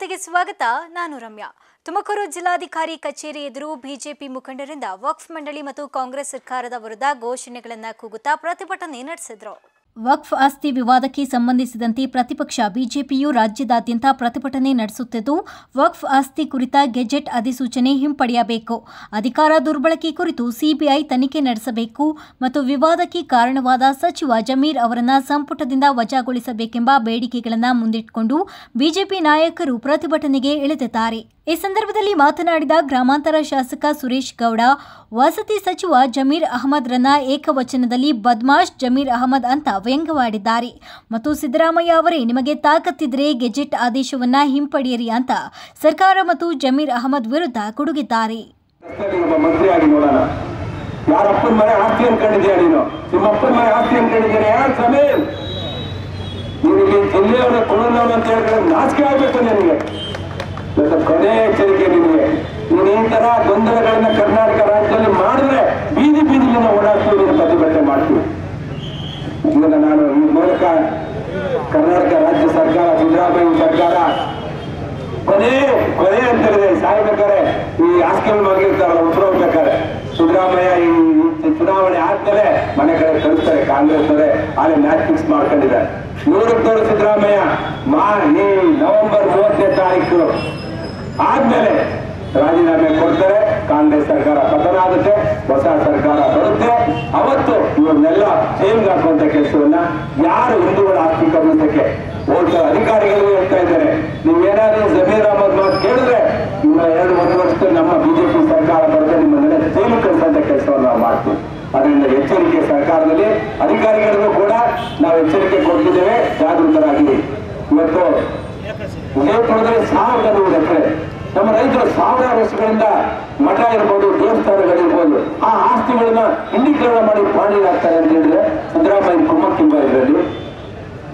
ವಾರ್ತೆಗೆ ಸ್ವಾಗತ ನಾನು ರಮ್ಯಾ. ತುಮಕೂರು ಜಿಲ್ಲಾಧಿಕಾರಿ ಕಚೇರಿ ಎದುರು ಬಿಜೆಪಿ ಮುಖಂಡರಿಂದ ವಕ್ಫ್ ಮಂಡಳಿ ಮತ್ತು ಕಾಂಗ್ರೆಸ್ ಸರ್ಕಾರದ ವಿರುದ್ಧ ಘೋಷಣೆಗಳನ್ನು ಕೂಗುತ್ತಾ ಪ್ರತಿಭಟನೆ ನಡೆಸಿದ್ರು. ವಕ್ಫ್ ಆಸ್ತಿ ವಿವಾದಕ್ಕೆ ಸಂಬಂಧಿಸಿದಂತೆ ಪ್ರತಿಪಕ್ಷ ಬಿಜೆಪಿಯು ರಾಜ್ಯದಾದ್ಯಂತ ಪ್ರತಿಭಟನೆ ನಡೆಸುತ್ತಿದ್ದು, ವಕ್ಫ್ ಆಸ್ತಿ ಕುರಿತ ಗೆಜೆಟ್ ಅಧಿಸೂಚನೆ ಹಿಂಪಡೆಯಬೇಕು. ಅಧಿಕಾರ ದುರ್ಬಳಕೆ ಕುರಿತು ಸಿಬಿಐ ತನಿಖೆ ನಡೆಸಬೇಕು ಮತ್ತು ವಿವಾದಕ್ಕೆ ಕಾರಣವಾದ ಸಚಿವ ಜಮೀರ್ ಅವರನ್ನು ಸಂಪುಟದಿಂದ ವಜಾಗೊಳಿಸಬೇಕೆಂಬ ಬೇಡಿಕೆಗಳನ್ನು ಮುಂದಿಟ್ಟುಕೊಂಡು ಬಿಜೆಪಿ ನಾಯಕರು ಪ್ರತಿಭಟನೆಗೆ ಇಳಿದಿದ್ದಾರೆ. ಈ ಸಂದರ್ಭದಲ್ಲಿ ಮಾತನಾಡಿದ ಗ್ರಾಮಾಂತರ ಶಾಸಕ ಸುರೇಶ್ ಗೌಡ, ವಸತಿ ಸಚಿವ ಜಮೀರ್ ಅಹಮದ್ರನ್ನ ಏಕವಚನದಲ್ಲಿ ಬದ್ಮಾಶ್ ಜಮೀರ್ ಅಹಮದ್ ಅಂತ ವ್ಯಂಗ್ಯವಾಡಿದ್ದಾರೆ ಮತ್ತು ಸಿದ್ದರಾಮಯ್ಯ ಅವರೇ, ನಿಮಗೆ ತಾಕತ್ತಿದ್ರೆ ಗೆಜೆಟ್ ಆದೇಶವನ್ನ ಹಿಂಪಡೆಯಿರಿ ಅಂತ ಸರ್ಕಾರ ಮತ್ತು ಜಮೀರ್ ಅಹಮದ್ ವಿರುದ್ಧ ಕುಡುಗಿದ್ದಾರೆ. ಯಾರಪ್ಪನ ಮನೆ ಆಸ್ತಿ ಅನ್ಕೊಂಡಿದ್ಯಾ ನೀನು? ನಿಮ್ಮ ಅಪ್ಪನ ಮನೆ ಆಸ್ತಿ ಅನ್ಕೊಂಡಿದ್ದೀರಾ? ಯಾರು ಸಮೀರ್? ನಿನಗೆ ಜಿಲ್ಲೆಯವರ ಕೊಡೋನವನು ಅಂತ ಹೇಳಿದ್ರೆ ನಾಚಿಕೆ ಆಗ್ಬೇಕು ನಿನಗೆ. ನನ್ನ ಕೊನೆ ಎಚ್ಚರಿಕೆ ನಿನಗೆ. ನೀನು ಈ ತರ ಗೊಂದಲಗಳನ್ನ ಕರ್ನಾಟಕ ರಾಜ್ಯದಲ್ಲಿ ಮಾಡಿದ್ರೆ ಬೀದಿ ಬೀದಿಲಿಂದ ಓಡಾಡ್ತೀವಿ, ನೀನು ಪ್ರತಿಭಟನೆ ಮಾಡ್ತೀವಿ. ಈಗ ನಾನು ಈ ಮೂಲಕ ಕರ್ನಾಟಕ ರಾಜ್ಯ ಸರ್ಕಾರ, ಸಿದ್ದರಾಮಯ್ಯ ಸರ್ಕಾರ, ಕೊನೆ ಕೊನೆ ಹೇಳಿದೆ ಸಾಯ್ಬೇಕಾರೆ ಈ ಹಾಸ್ಟೆಲ್ ಮಗಿರ್ತಾರಲ್ಲ ಉತ್ತರ ಹೋಗ್ಬೇಕಾರೆ ಸಿದ್ದರಾಮಯ್ಯ ಈ ಚುನಾವಣೆ ಆದ್ಮೇಲೆ ಮನೆ ಕಡೆ ಕಳಿಸ್ತಾರೆ ಕಾಂಗ್ರೆಸ್ ಅವರೇ ಅಲ್ಲಿ ಮ್ಯಾಚ್ ಫಿಕ್ಸ್ ಮಾಡ್ಕೊಂಡಿದ್ದಾರೆ ನೂರಕ್ಕೆ ನೂರು ಸಿದ್ದರಾಮಯ್ಯ, ಮಾ, ಈ ನವೆಂಬರ್ ಮೂವತ್ತನೇ ತಾರೀಕು. ಆದ್ಮೇಲೆ ರಾಜೀನಾಮೆ ಕೊಡ್ತಾರೆ. ಕಾಂಗ್ರೆಸ್ ಸರ್ಕಾರ ಪತನ ಆಗುತ್ತೆ ಹೊಸ ಸರ್ಕಾರ ಬರುತ್ತೆ. ಅವತ್ತು ಇವ್ರನ್ನೆಲ್ಲ ಜೈಲ್ಗೆ ಹಾಕುವಂತ ಕೆಲಸವನ್ನ ಯಾರು ಹಿಂದೂಗಳ ಆಸ್ತಿ ಕಮಿಸಕ್ಕೆ ಹೋದ ಅಧಿಕಾರಿಗಳು ಹೇಳ್ತಾ ಇದ್ದಾರೆ. ನೀವೇನಾದ್ರೂ ಜಮೀರ್ ಅಹಮದ್ ಮಾತು ಕೇಳಿದ್ರೆ ಇನ್ನ ಎರಡು ಒಂದು ವರ್ಷದಲ್ಲಿ ನಮ್ಮ ಬಿಜೆಪಿ ಸರ್ಕಾರ ಬರುತ್ತೆ ನಿಮ್ಮನ್ನೆಲ್ಲ ಜೈಲು ಕಳಿಸುವಂತ ಕೆಲಸವನ್ನು ನಾವು ಮಾಡ್ತೀವಿ. ಅದರಿಂದ ಎಚ್ಚರಿಕೆ ಸರ್ಕಾರದಲ್ಲಿ, ಅಧಿಕಾರಿಗಳಿಗೂ ಕೂಡ ನಾವು ಎಚ್ಚರಿಕೆ ಕೊಟ್ಟಿದ್ದೇವೆ, ಜಾಗೃತರಾಗಿರಿ. ಇವತ್ತು ವಿಜಯಪುರದಲ್ಲಿ ಸಾವಿರದ ನೂರು ಎಕರೆ ನಮ್ಮ ರೈತರು ಸಾವಿರಾರು ವರ್ಷಗಳಿಂದ ಮಠ ಇರ್ಬೋದು ದೇವಸ್ಥಾನಗಳಿರ್ಬೋದು ಆ ಆಸ್ತಿಗಳನ್ನ ಇಂಡೀಕರಣ ಮಾಡಿ ಪಾಣಿಲಾಗ್ತಾರೆ ಅಂತ ಹೇಳಿದ್ರೆ ಸಿದ್ದರಾಮಯ್ಯ ಕುಮ್ಮಕ್ಕಿಂಬ ಇದರಲ್ಲಿ.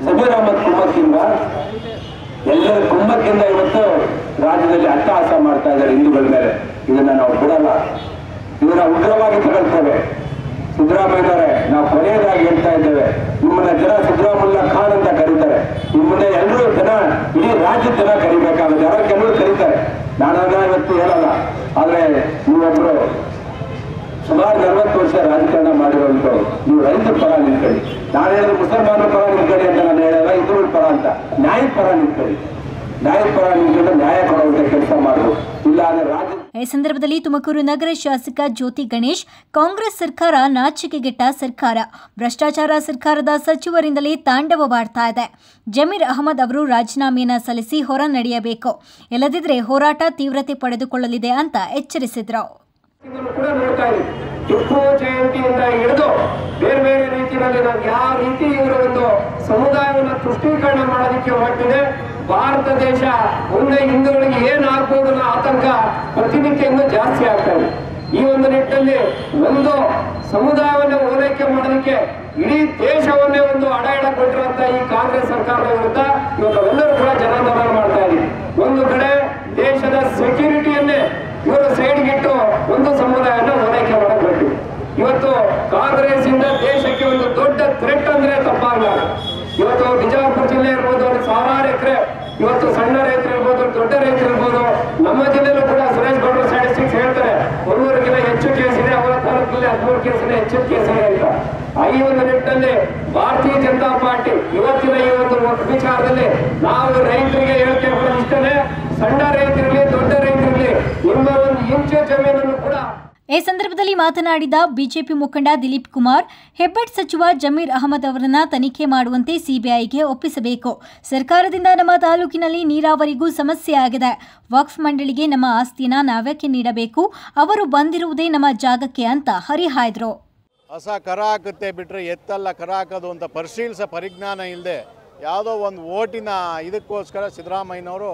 ಸಮೀರ್ ಅಹಮದ್ ಎಲ್ಲರ ಕುಮ್ಮಕ್ಕಿಂದ ಇವತ್ತು ರಾಜ್ಯದಲ್ಲಿ ಅಟ್ಟಹಾಸ ಮಾಡ್ತಾ ಇದ್ದಾರೆ ಹಿಂದೂಗಳ ಮೇಲೆ. ಇದನ್ನ ನಾವು ಬಿಡಲ್ಲ. ಇದನ್ನ ಉಗ್ರವಾಗಿ ತಗೊಳ್ತೇವೆ. ಸಿದ್ದರಾಮಯ್ಯನವರೇ ನಾವು ಕೊನೆಯದಾಗಿ ಹೇಳ್ತಾ ಇದ್ದೇವೆ. ನಿಮ್ಮನ್ನ ಜನ ಸಿದ್ದರಾಮಯ್ಯ ಖಾನ್ ಅಂತ ಕರೀತಾರೆ. ನಿಮ್ಮನ್ನ ಎಲ್ಲರೂ ಜನ, ಇಡೀ ರಾಜ್ಯದ ಜನ ಕರಿಬೇಕಾಗುತ್ತೆ. ಯಾರೋ ಕೆಲವರು ಕರೀತಾರೆ. ನಾನು ಅದನ್ನ ಇವತ್ತು ಹೇಳಲ್ಲ. ಆದರೆ ನೀವೊಬ್ರು ಸುಮಾರು ನಲವತ್ತು ವರ್ಷ ರಾಜಕಾರಣ ಮಾಡಿರುವಂತವ್ರು. ನೀವು ರೈತರ ಪರ ನಿಂತ್ಕೊಳ್ಳಿ. ನಾನು ಹೇಳಿದ್ರೆ ಮುಸಲ್ಮಾನರ ಪರ ನಿಂತ್ಕೊಳ್ಳಿ ಅಂತ ನಾನು ಹೇಳಲ್ಲ ಇದ್ರ ಪರ ಅಂತ. ನ್ಯಾಯದ ಪರ ನಿಂತ್ಕೊಳ್ಳಿ. ನ್ಯಾಯದ ಪರ ನಿಂತ್ಕೊಂಡು ನ್ಯಾಯ ಕೊಡುವಂಥ ಕೆಲಸ ಮಾಡಬೇಕು ಇಲ್ಲ ಅಂದ್ರೆ ರಾಜ್ಯ ಈ ಸಂದರ್ಭದಲ್ಲಿ ತುಮಕೂರು ನಗರ ಶಾಸಕ ಜ್ಯೋತಿ ಗಣೇಶ್, ಕಾಂಗ್ರೆಸ್ ಸರ್ಕಾರ ನಾಚಿಕೆಗೆಟ್ಟ ಸರ್ಕಾರ, ಭ್ರಷ್ಟಾಚಾರ ಸರ್ಕಾರದ ಸಚಿವರಿಂದಲೇ ತಾಂಡವವಾಡ್ತಾ ಇದೆ. ಜಮೀರ್ ಅಹಮದ್ ಅವರು ರಾಜೀನಾಮೆಯನ್ನ ಸಲ್ಲಿಸಿ ಹೊರ ನಡೆಯಬೇಕು. ಇಲ್ಲದಿದ್ದರೆ ಹೋರಾಟ ತೀವ್ರತೆ ಪಡೆದುಕೊಳ್ಳಲಿದೆ ಅಂತ ಎಚ್ಚರಿಸಿದ್ರು. ಟಿಪ್ಪು ಜಯಂತಿಯಿಂದ ಹಿಡಿದು ಬೇರೆ ಬೇರೆ ರೀತಿಯಲ್ಲಿ ನಾವು ಯಾವ ರೀತಿ ಇವರ ಒಂದು ಸಮುದಾಯವನ್ನು ತುಷ್ಟೀಕರಣ ಮಾಡೋದಕ್ಕೆ ಹೊರಟಿದೆ ಭಾರತ ದೇಶ ಮುಂದೆ ಹಿಂದೂಗಳಿಗೆ ಏನ್ ಆಗ್ಬೋದು ಅನ್ನೋ ಆತಂಕ ಪ್ರತಿನಿತ್ಯ ಜಾಸ್ತಿ ಆಗ್ತಾ ಇದೆ. ಈ ಒಂದು ನಿಟ್ಟಿನಲ್ಲಿ ಒಂದು ಸಮುದಾಯವನ್ನು ಓಲೈಕೆ ಮಾಡೋದಕ್ಕೆ ಇಡೀ ದೇಶವನ್ನೇ ಒಂದು ಅಡ ಕೊಟ್ಟಿರುವಂತಹ ಈ ಕಾಂಗ್ರೆಸ್ ಸರ್ಕಾರದ ವಿರುದ್ಧ ಇವತ್ತು ಎಲ್ಲರೂ ಕೂಡ ಜನಾಂದೋಲನ ಮಾಡ್ತಾ ಇದ್ದೀವಿ. ಒಂದು ಕಡೆ ದೇಶದ ಸೆಕ್ಯೂರಿಟಿಯನ್ನೇ ಇವರು ಸೈಡ್ಗಿಟ್ಟು ಒಂದು ಸಮುದಾಯನ ಓಲೈಕೆ ಮಾಡಬೇಕು ಇವತ್ತು ಕಾಂಗ್ರೆಸ್ ಇಂದ ದೇಶಕ್ಕೆ ಒಂದು ದೊಡ್ಡ ಥ್ರೆಟ್ ಅಂದ್ರೆ ತಪ್ಪಾಗಲ್ಲ. ಇವತ್ತು ಬಿಜಾಪುರ ಜಿಲ್ಲೆ ಇರ್ಬೋದು ಸಾವಿರಾರು ಎಕರೆ ಇವತ್ತು ಸಣ್ಣ ರೈತರು ಇರ್ಬೋದು, ದೊಡ್ಡ ರೈತರು ಇರ್ಬೋದು, ನಮ್ಮ ಜಿಲ್ಲೆಯಲ್ಲೂ ಕೂಡ ಸುರೇಶ್ ಗೌಡ ಸ್ಟಾಟಿಸ್ಟಿಕ್ಸ್ ಹೇಳ್ತಾರೆ ಮುನ್ನೂರಕ್ಕಿಂತ ಹೆಚ್ಚು ಕೇಸ್ ಇದೆ, ಅವರ ತಾಲೂಕಿನಲ್ಲಿ ಹದಿಮೂರು ಕೇಸಿನ ಹೆಚ್ಚು ಕೇಸ್ ಇದೆ ಅಂತ. ಈ ಒಂದು ನಿಟ್ಟಿನಲ್ಲಿ ಭಾರತೀಯ ಜನತಾ ಪಾರ್ಟಿ ಇವತ್ತಿನ ಈ ಒಂದು ವಿಚಾರದಲ್ಲಿ ನಾವು ರೈತರಿಗೆ ಹೇಳಿಕೆ ಕೊಡೋದು ಇಷ್ಟನೇ ಸಣ್ಣ ರೈತರಿರಲಿ ದೊಡ್ಡ ರೈತರಿರಲಿ ನಿಮ್ಮ ಒಂದು ಇಂಚು ಜಮೀನನ್ನು ಕೂಡ ಈ ಸಂದರ್ಭದಲ್ಲಿ ಮಾತನಾಡಿದ ಬಿಜೆಪಿ ಮುಖಂಡ ದಿಲೀಪ್ ಕುಮಾರ್, ಹೆಬ್ಬೆಟ್ ಸಚಿವ ಜಮೀರ್ ಅಹಮದ್ ಅವರನ್ನ ತನಿಖೆ ಮಾಡುವಂತೆ ಸಿಬಿಐಗೆ ಒಪ್ಪಿಸಬೇಕು. ಸರ್ಕಾರದಿಂದ ನಮ್ಮ ತಾಲೂಕಿನಲ್ಲಿ ನೀರಾವರಿಗೂ ಸಮಸ್ಯೆ ಆಗಿದೆ. ವಕ್ಫ್ ಮಂಡಳಿಗೆ ನಮ್ಮ ಆಸ್ತಿನ ನಾವ್ಯಾಕೆ ನೀಡಬೇಕು? ಅವರು ಬಂದಿರುವುದೇ ನಮ್ಮ ಜಾಗಕ್ಕೆ ಅಂತ ಹರಿಹಾಯ್ದರು. ಹೊಸ ಕರ ಹಾಕುತ್ತೆ ಬಿಟ್ಟರೆ ಎತ್ತಲ್ಲ ಕರ ಹಾಕೋದು ಅಂತ ಪರಿಶೀಲಿಸ ಪರಿಜ್ಞಾನ ಇಲ್ಲದೆ ಯಾವುದೋ ಒಂದು ಓಟಿನ ಇದಕ್ಕೋಸ್ಕರ ಸಿದ್ದರಾಮಯ್ಯನವರು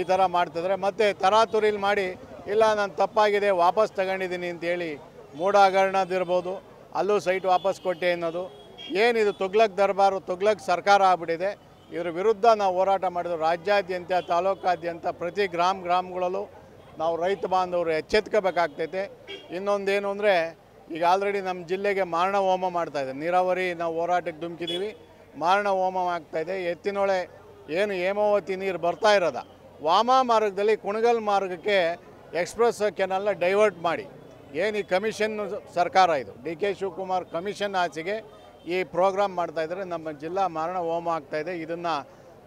ಈ ಥರ ಮಾಡ್ತಿದ್ದಾರೆ. ಮತ್ತು ತರಾತುರಿಲಿ ಮಾಡಿ ಇಲ್ಲ, ನಾನು ತಪ್ಪಾಗಿದೆ, ವಾಪಸ್ ತಗೊಂಡಿದ್ದೀನಿ ಅಂತೇಳಿ ಮೂಢ ಹಗರಣದಿರ್ಬೋದು ಅಲ್ಲೂ ಸೈಟ್ ವಾಪಸ್ ಕೊಟ್ಟೆ ಅನ್ನೋದು. ಏನಿದು ತುಗ್ಲಕ್ ದರ್ಬಾರು, ತುಗ್ಲಕ್ ಸರ್ಕಾರ ಆಗ್ಬಿಟ್ಟಿದೆ. ಇದ್ರ ವಿರುದ್ಧ ನಾವು ಹೋರಾಟ ಮಾಡಿದ್ರು. ರಾಜ್ಯಾದ್ಯಂತ, ತಾಲೂಕಾದ್ಯಂತ, ಪ್ರತಿ ಗ್ರಾಮ ಗ್ರಾಮಗಳಲ್ಲೂ ನಾವು ರೈತ ಬಾಂಧವರು ಎಚ್ಚೆತ್ಕೋಬೇಕಾಗ್ತೈತೆ. ಇನ್ನೊಂದೇನು ಅಂದರೆ, ಈಗ ಆಲ್ರೆಡಿ ನಮ್ಮ ಜಿಲ್ಲೆಗೆ ಮಾರಣ ಹೋಮ ಮಾಡ್ತಾ ಇದೆ. ನೀರಾವರಿ, ನಾವು ಹೋರಾಟಕ್ಕೆ ಧುಮುಕಿದ್ದೀವಿ ಮಾರಣ ಹೋಮ ಇದೆ ಎತ್ತಿನೊಳೆ ಏನು ಹೇಮಾವತಿ ನೀರು ಬರ್ತಾ ಇರೋದ? ವಾಮ ಮಾರ್ಗದಲ್ಲಿ ಕುಣಗಲ್ ಮಾರ್ಗಕ್ಕೆ ಎಕ್ಸ್ಪ್ರೆಸ್ ಕೆನಲ್ನ ಡೈವರ್ಟ್ ಮಾಡಿ. ಏನು ಈ ಕಮಿಷನ್ ಸರ್ಕಾರ ಇದು? ಡಿ ಕೆ ಶಿವಕುಮಾರ್ ಕಮಿಷನ್ ಆಚೆಗೆ ಈ ಪ್ರೋಗ್ರಾಮ್ ಮಾಡ್ತಾಯಿದ್ದಾರೆ ನಮ್ಮ ಜಿಲ್ಲಾ ಮಾರಣ ಹೋಮ ಆಗ್ತಾಯಿದೆ ಇದನ್ನು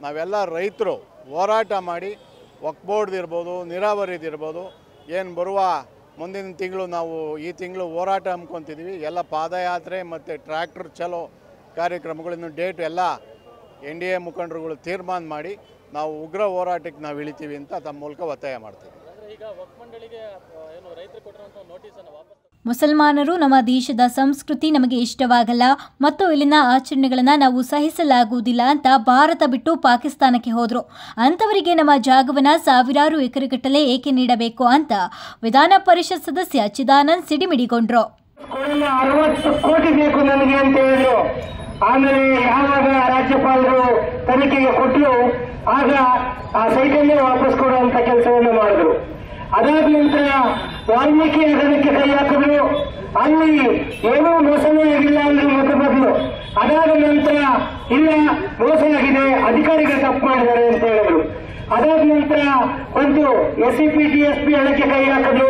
ನಾವೆಲ್ಲ ರೈತರು ಹೋರಾಟ ಮಾಡಿ ಒಕ್ಬೋರ್ಡ್ ಇರ್ಬೋದು ನೀರಾವರಿದಿರ್ಬೋದು ಏನು ಬರುವ ಮುಂದಿನ ತಿಂಗಳು ನಾವು ಈ ತಿಂಗಳು ಹೋರಾಟ ಹಮ್ಮಿಕೊತಿದ್ದೀವಿ ಎಲ್ಲ ಪಾದಯಾತ್ರೆ ಮತ್ತು ಟ್ರ್ಯಾಕ್ಟರ್ ಚಲೋ ಕಾರ್ಯಕ್ರಮಗಳಿನ್ನು ಡೇಟ್ ಎಲ್ಲ ಎನ್ ಡಿ ಎ ಮುಖಂಡರುಗಳು ತೀರ್ಮಾನ ಮಾಡಿ ನಾವು ಉಗ್ರ ಹೋರಾಟಕ್ಕೆ ನಾವು ಇಳಿತೀವಿ ಅಂತ ತಮ್ಮ ಮೂಲಕ ಒತ್ತಾಯ ಮಾಡ್ತೀವಿ. ಮುಸಲ್ಮಾನರು ನಮ್ಮ ದೇಶದ ಸಂಸ್ಕೃತಿ ನಮಗೆ ಇಷ್ಟವಾಗಲ್ಲ ಮತ್ತು ಇಲ್ಲಿನ ಆಚರಣೆಗಳನ್ನು ನಾವು ಸಹಿಸಲಾಗುವುದಿಲ್ಲ ಅಂತ ಭಾರತ ಬಿಟ್ಟು ಪಾಕಿಸ್ತಾನಕ್ಕೆ ಹೋದರು. ಅಂಥವರಿಗೆ ನಮ್ಮ ಜಾಗವನ್ನು ಸಾವಿರಾರು ಎಕರೆಗಟ್ಟಲೆ ಏಕೆ ನೀಡಬೇಕು ಅಂತ ವಿಧಾನ ಪರಿಷತ್ ಸದಸ್ಯ ಚಿದಾನಂದ್ ಸಿಡಿಮಿಡಿಗೊಂಡ್ರು. ಕೊಡಲ್ಲ ಅರವತ್ತು ಕೋಟಿ ಬೇಕು ನನಗೆ ಅಂತ ಹೇಳಿದ್ರು. ಆಮೇಲೆ ಯಾವಾಗ ರಾಜ್ಯಪಾಲರು ತನಿಖೆಗೆ ಕೊಟ್ಟರು ಆಗ ಆ ಸೈಟನ್ನೇ ವಾಪಸ್ ಕೊಡುವಂತ ಕೆಲಸವನ್ನು ಮಾಡಿದ್ರು. ಅದಾದ ನಂತರ ವಾಲ್ಮೀಕಿ ನಗರಕ್ಕೆ ಕೈ ಹಾಕಿದ್ರು. ಅಲ್ಲಿ ಏನೂ ಮೋಸನೇ ಆಗಿಲ್ಲ ಮತ್ತೆ ಬದಲು ಅದಾದ ನಂತರ, ಇಲ್ಲ, ಮೋಸ ಅಧಿಕಾರಿಗಳು ತಪ್ಪು ಮಾಡಿದ್ದಾರೆ ಅಂತ ಹೇಳಿದ್ರು. ಅದಾದ ನಂತರ ಒಂದು S C P T S P ಹಣಕ್ಕೆ ಕೈ ಹಾಕಿದ್ರು.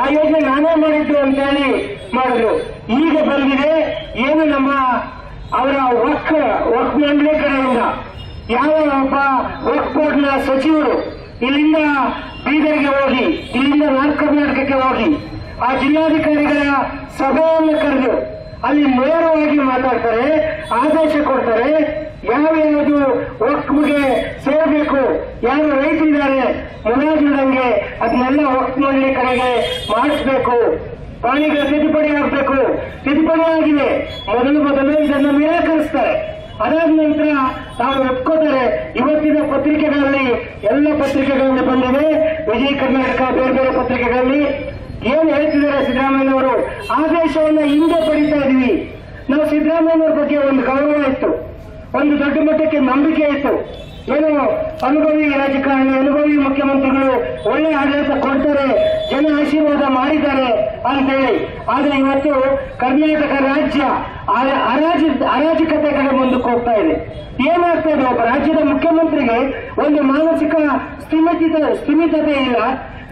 ಆ ಯೋಜನೆ ನಾನೇ ಮಾಡಿದ್ದು ಅಂತ ಹೇಳಿ ಮಾಡಿದ್ರು. ಈಗ ಬಂದಿದೆ, ಏನು ನಮ್ಮ ಅವರ ವಕ್ ವಕ್ ಮಂಡಳಿ ಕಡೆಯಿಂದ ಯಾವ ಒಬ್ಬ ವಕ್ ಬೋರ್ಡ್ನ ಸಚಿವರು ಇಲ್ಲಿಂದ ಬೀದರ್ಗೆ ಹೋಗಿ, ಇಲ್ಲಿಂದ ನಾರ್ತ್ ಕರ್ನಾಟಕಕ್ಕೆ ಹೋಗಿ, ಆ ಜಿಲ್ಲಾಧಿಕಾರಿಗಳ ಸಭೆಯನ್ನು ಕರೆದು ಅಲ್ಲಿ ನೇರವಾಗಿ ಮಾತಾಡ್ತಾರೆ, ಆದೇಶ ಕೊಡ್ತಾರೆ ಯಾವ್ಯಾವುದು ವಕ್ಫ್ಗೆ ಸೇರಬೇಕು, ಯಾರು ರೈತರಿದ್ದಾರೆ ಮುಲಾಜಿದಂಗೆ ಅದನ್ನೆಲ್ಲ ವಕ್ಫ್ ಕಡೆಗೆ ಮಾಡಿಸ್ಬೇಕು. ಪ್ರಾಣಿಗಳ ತಿದ್ದುಪಡಿ ಆಗಬೇಕು ತಿದ್ದುಪಡಿ ಆಗಿದೆ. ಮೊದಲು ಮೊದಲು ಇದನ್ನು ನಿರಾಕರಿಸ್ತಾರೆ. ಅದಾದ ನಂತರ ತಾವು ಒಪ್ಕೋತಾರೆ, ಇವತ್ತಿನ ಪತ್ರಿಕೆಗಳಲ್ಲಿ ಎಲ್ಲ ಪತ್ರಿಕೆಗಳಲ್ಲಿ ಬಂದಿದೆ. ವಿಜಯ ಕರ್ನಾಟಕ ಬೇರೆ ಬೇರೆ ಪತ್ರಿಕೆಗಳಲ್ಲಿ ಏನು ಹೇಳ್ತಿದ್ದಾರೆ ಸಿದ್ದರಾಮಯ್ಯನವರು? ಆದೇಶವನ್ನ ಹಿಂದೆ ಪಡಿತಾ ಇದೀವಿ ನಾವು ಸಿದ್ದರಾಮಯ್ಯನವ್ರ ಬಗ್ಗೆ ಒಂದು ಗೌರವ ಇತ್ತು. ಒಂದು ದೊಡ್ಡ ಮಟ್ಟಕ್ಕೆ ನಂಬಿಕೆ ಇತ್ತು. ಏನು ಅನುಭವಿ ರಾಜಕಾರಣಿ, ಅನುಭವಿ ಮುಖ್ಯಮಂತ್ರಿಗಳು ಒಳ್ಳೆ ಆಡಳಿತ ಕೊಡ್ತಾರೆ, ಜನ ಆಶೀರ್ವಾದ ಮಾಡಿದ್ದಾರೆ ಅಂತೇಳಿ ಆದ್ರೆ ಇವತ್ತು ಕರ್ನಾಟಕ ರಾಜ್ಯ ಅರಾಜ ಅರಾಜಕತೆ ಕಡೆ ಮುಂದಕ್ಕೆ ಹೋಗ್ತಾ ಇದೆ. ಏನಾಗ್ತಾ ಇದೆ? ಒಬ್ಬ ರಾಜ್ಯದ ಮುಖ್ಯಮಂತ್ರಿಗೆ ಒಂದು ಮಾನಸಿಕ ಸ್ಥಿಮಿತ ಸ್ಥಿಮಿತತೆ ಇಲ್ಲ.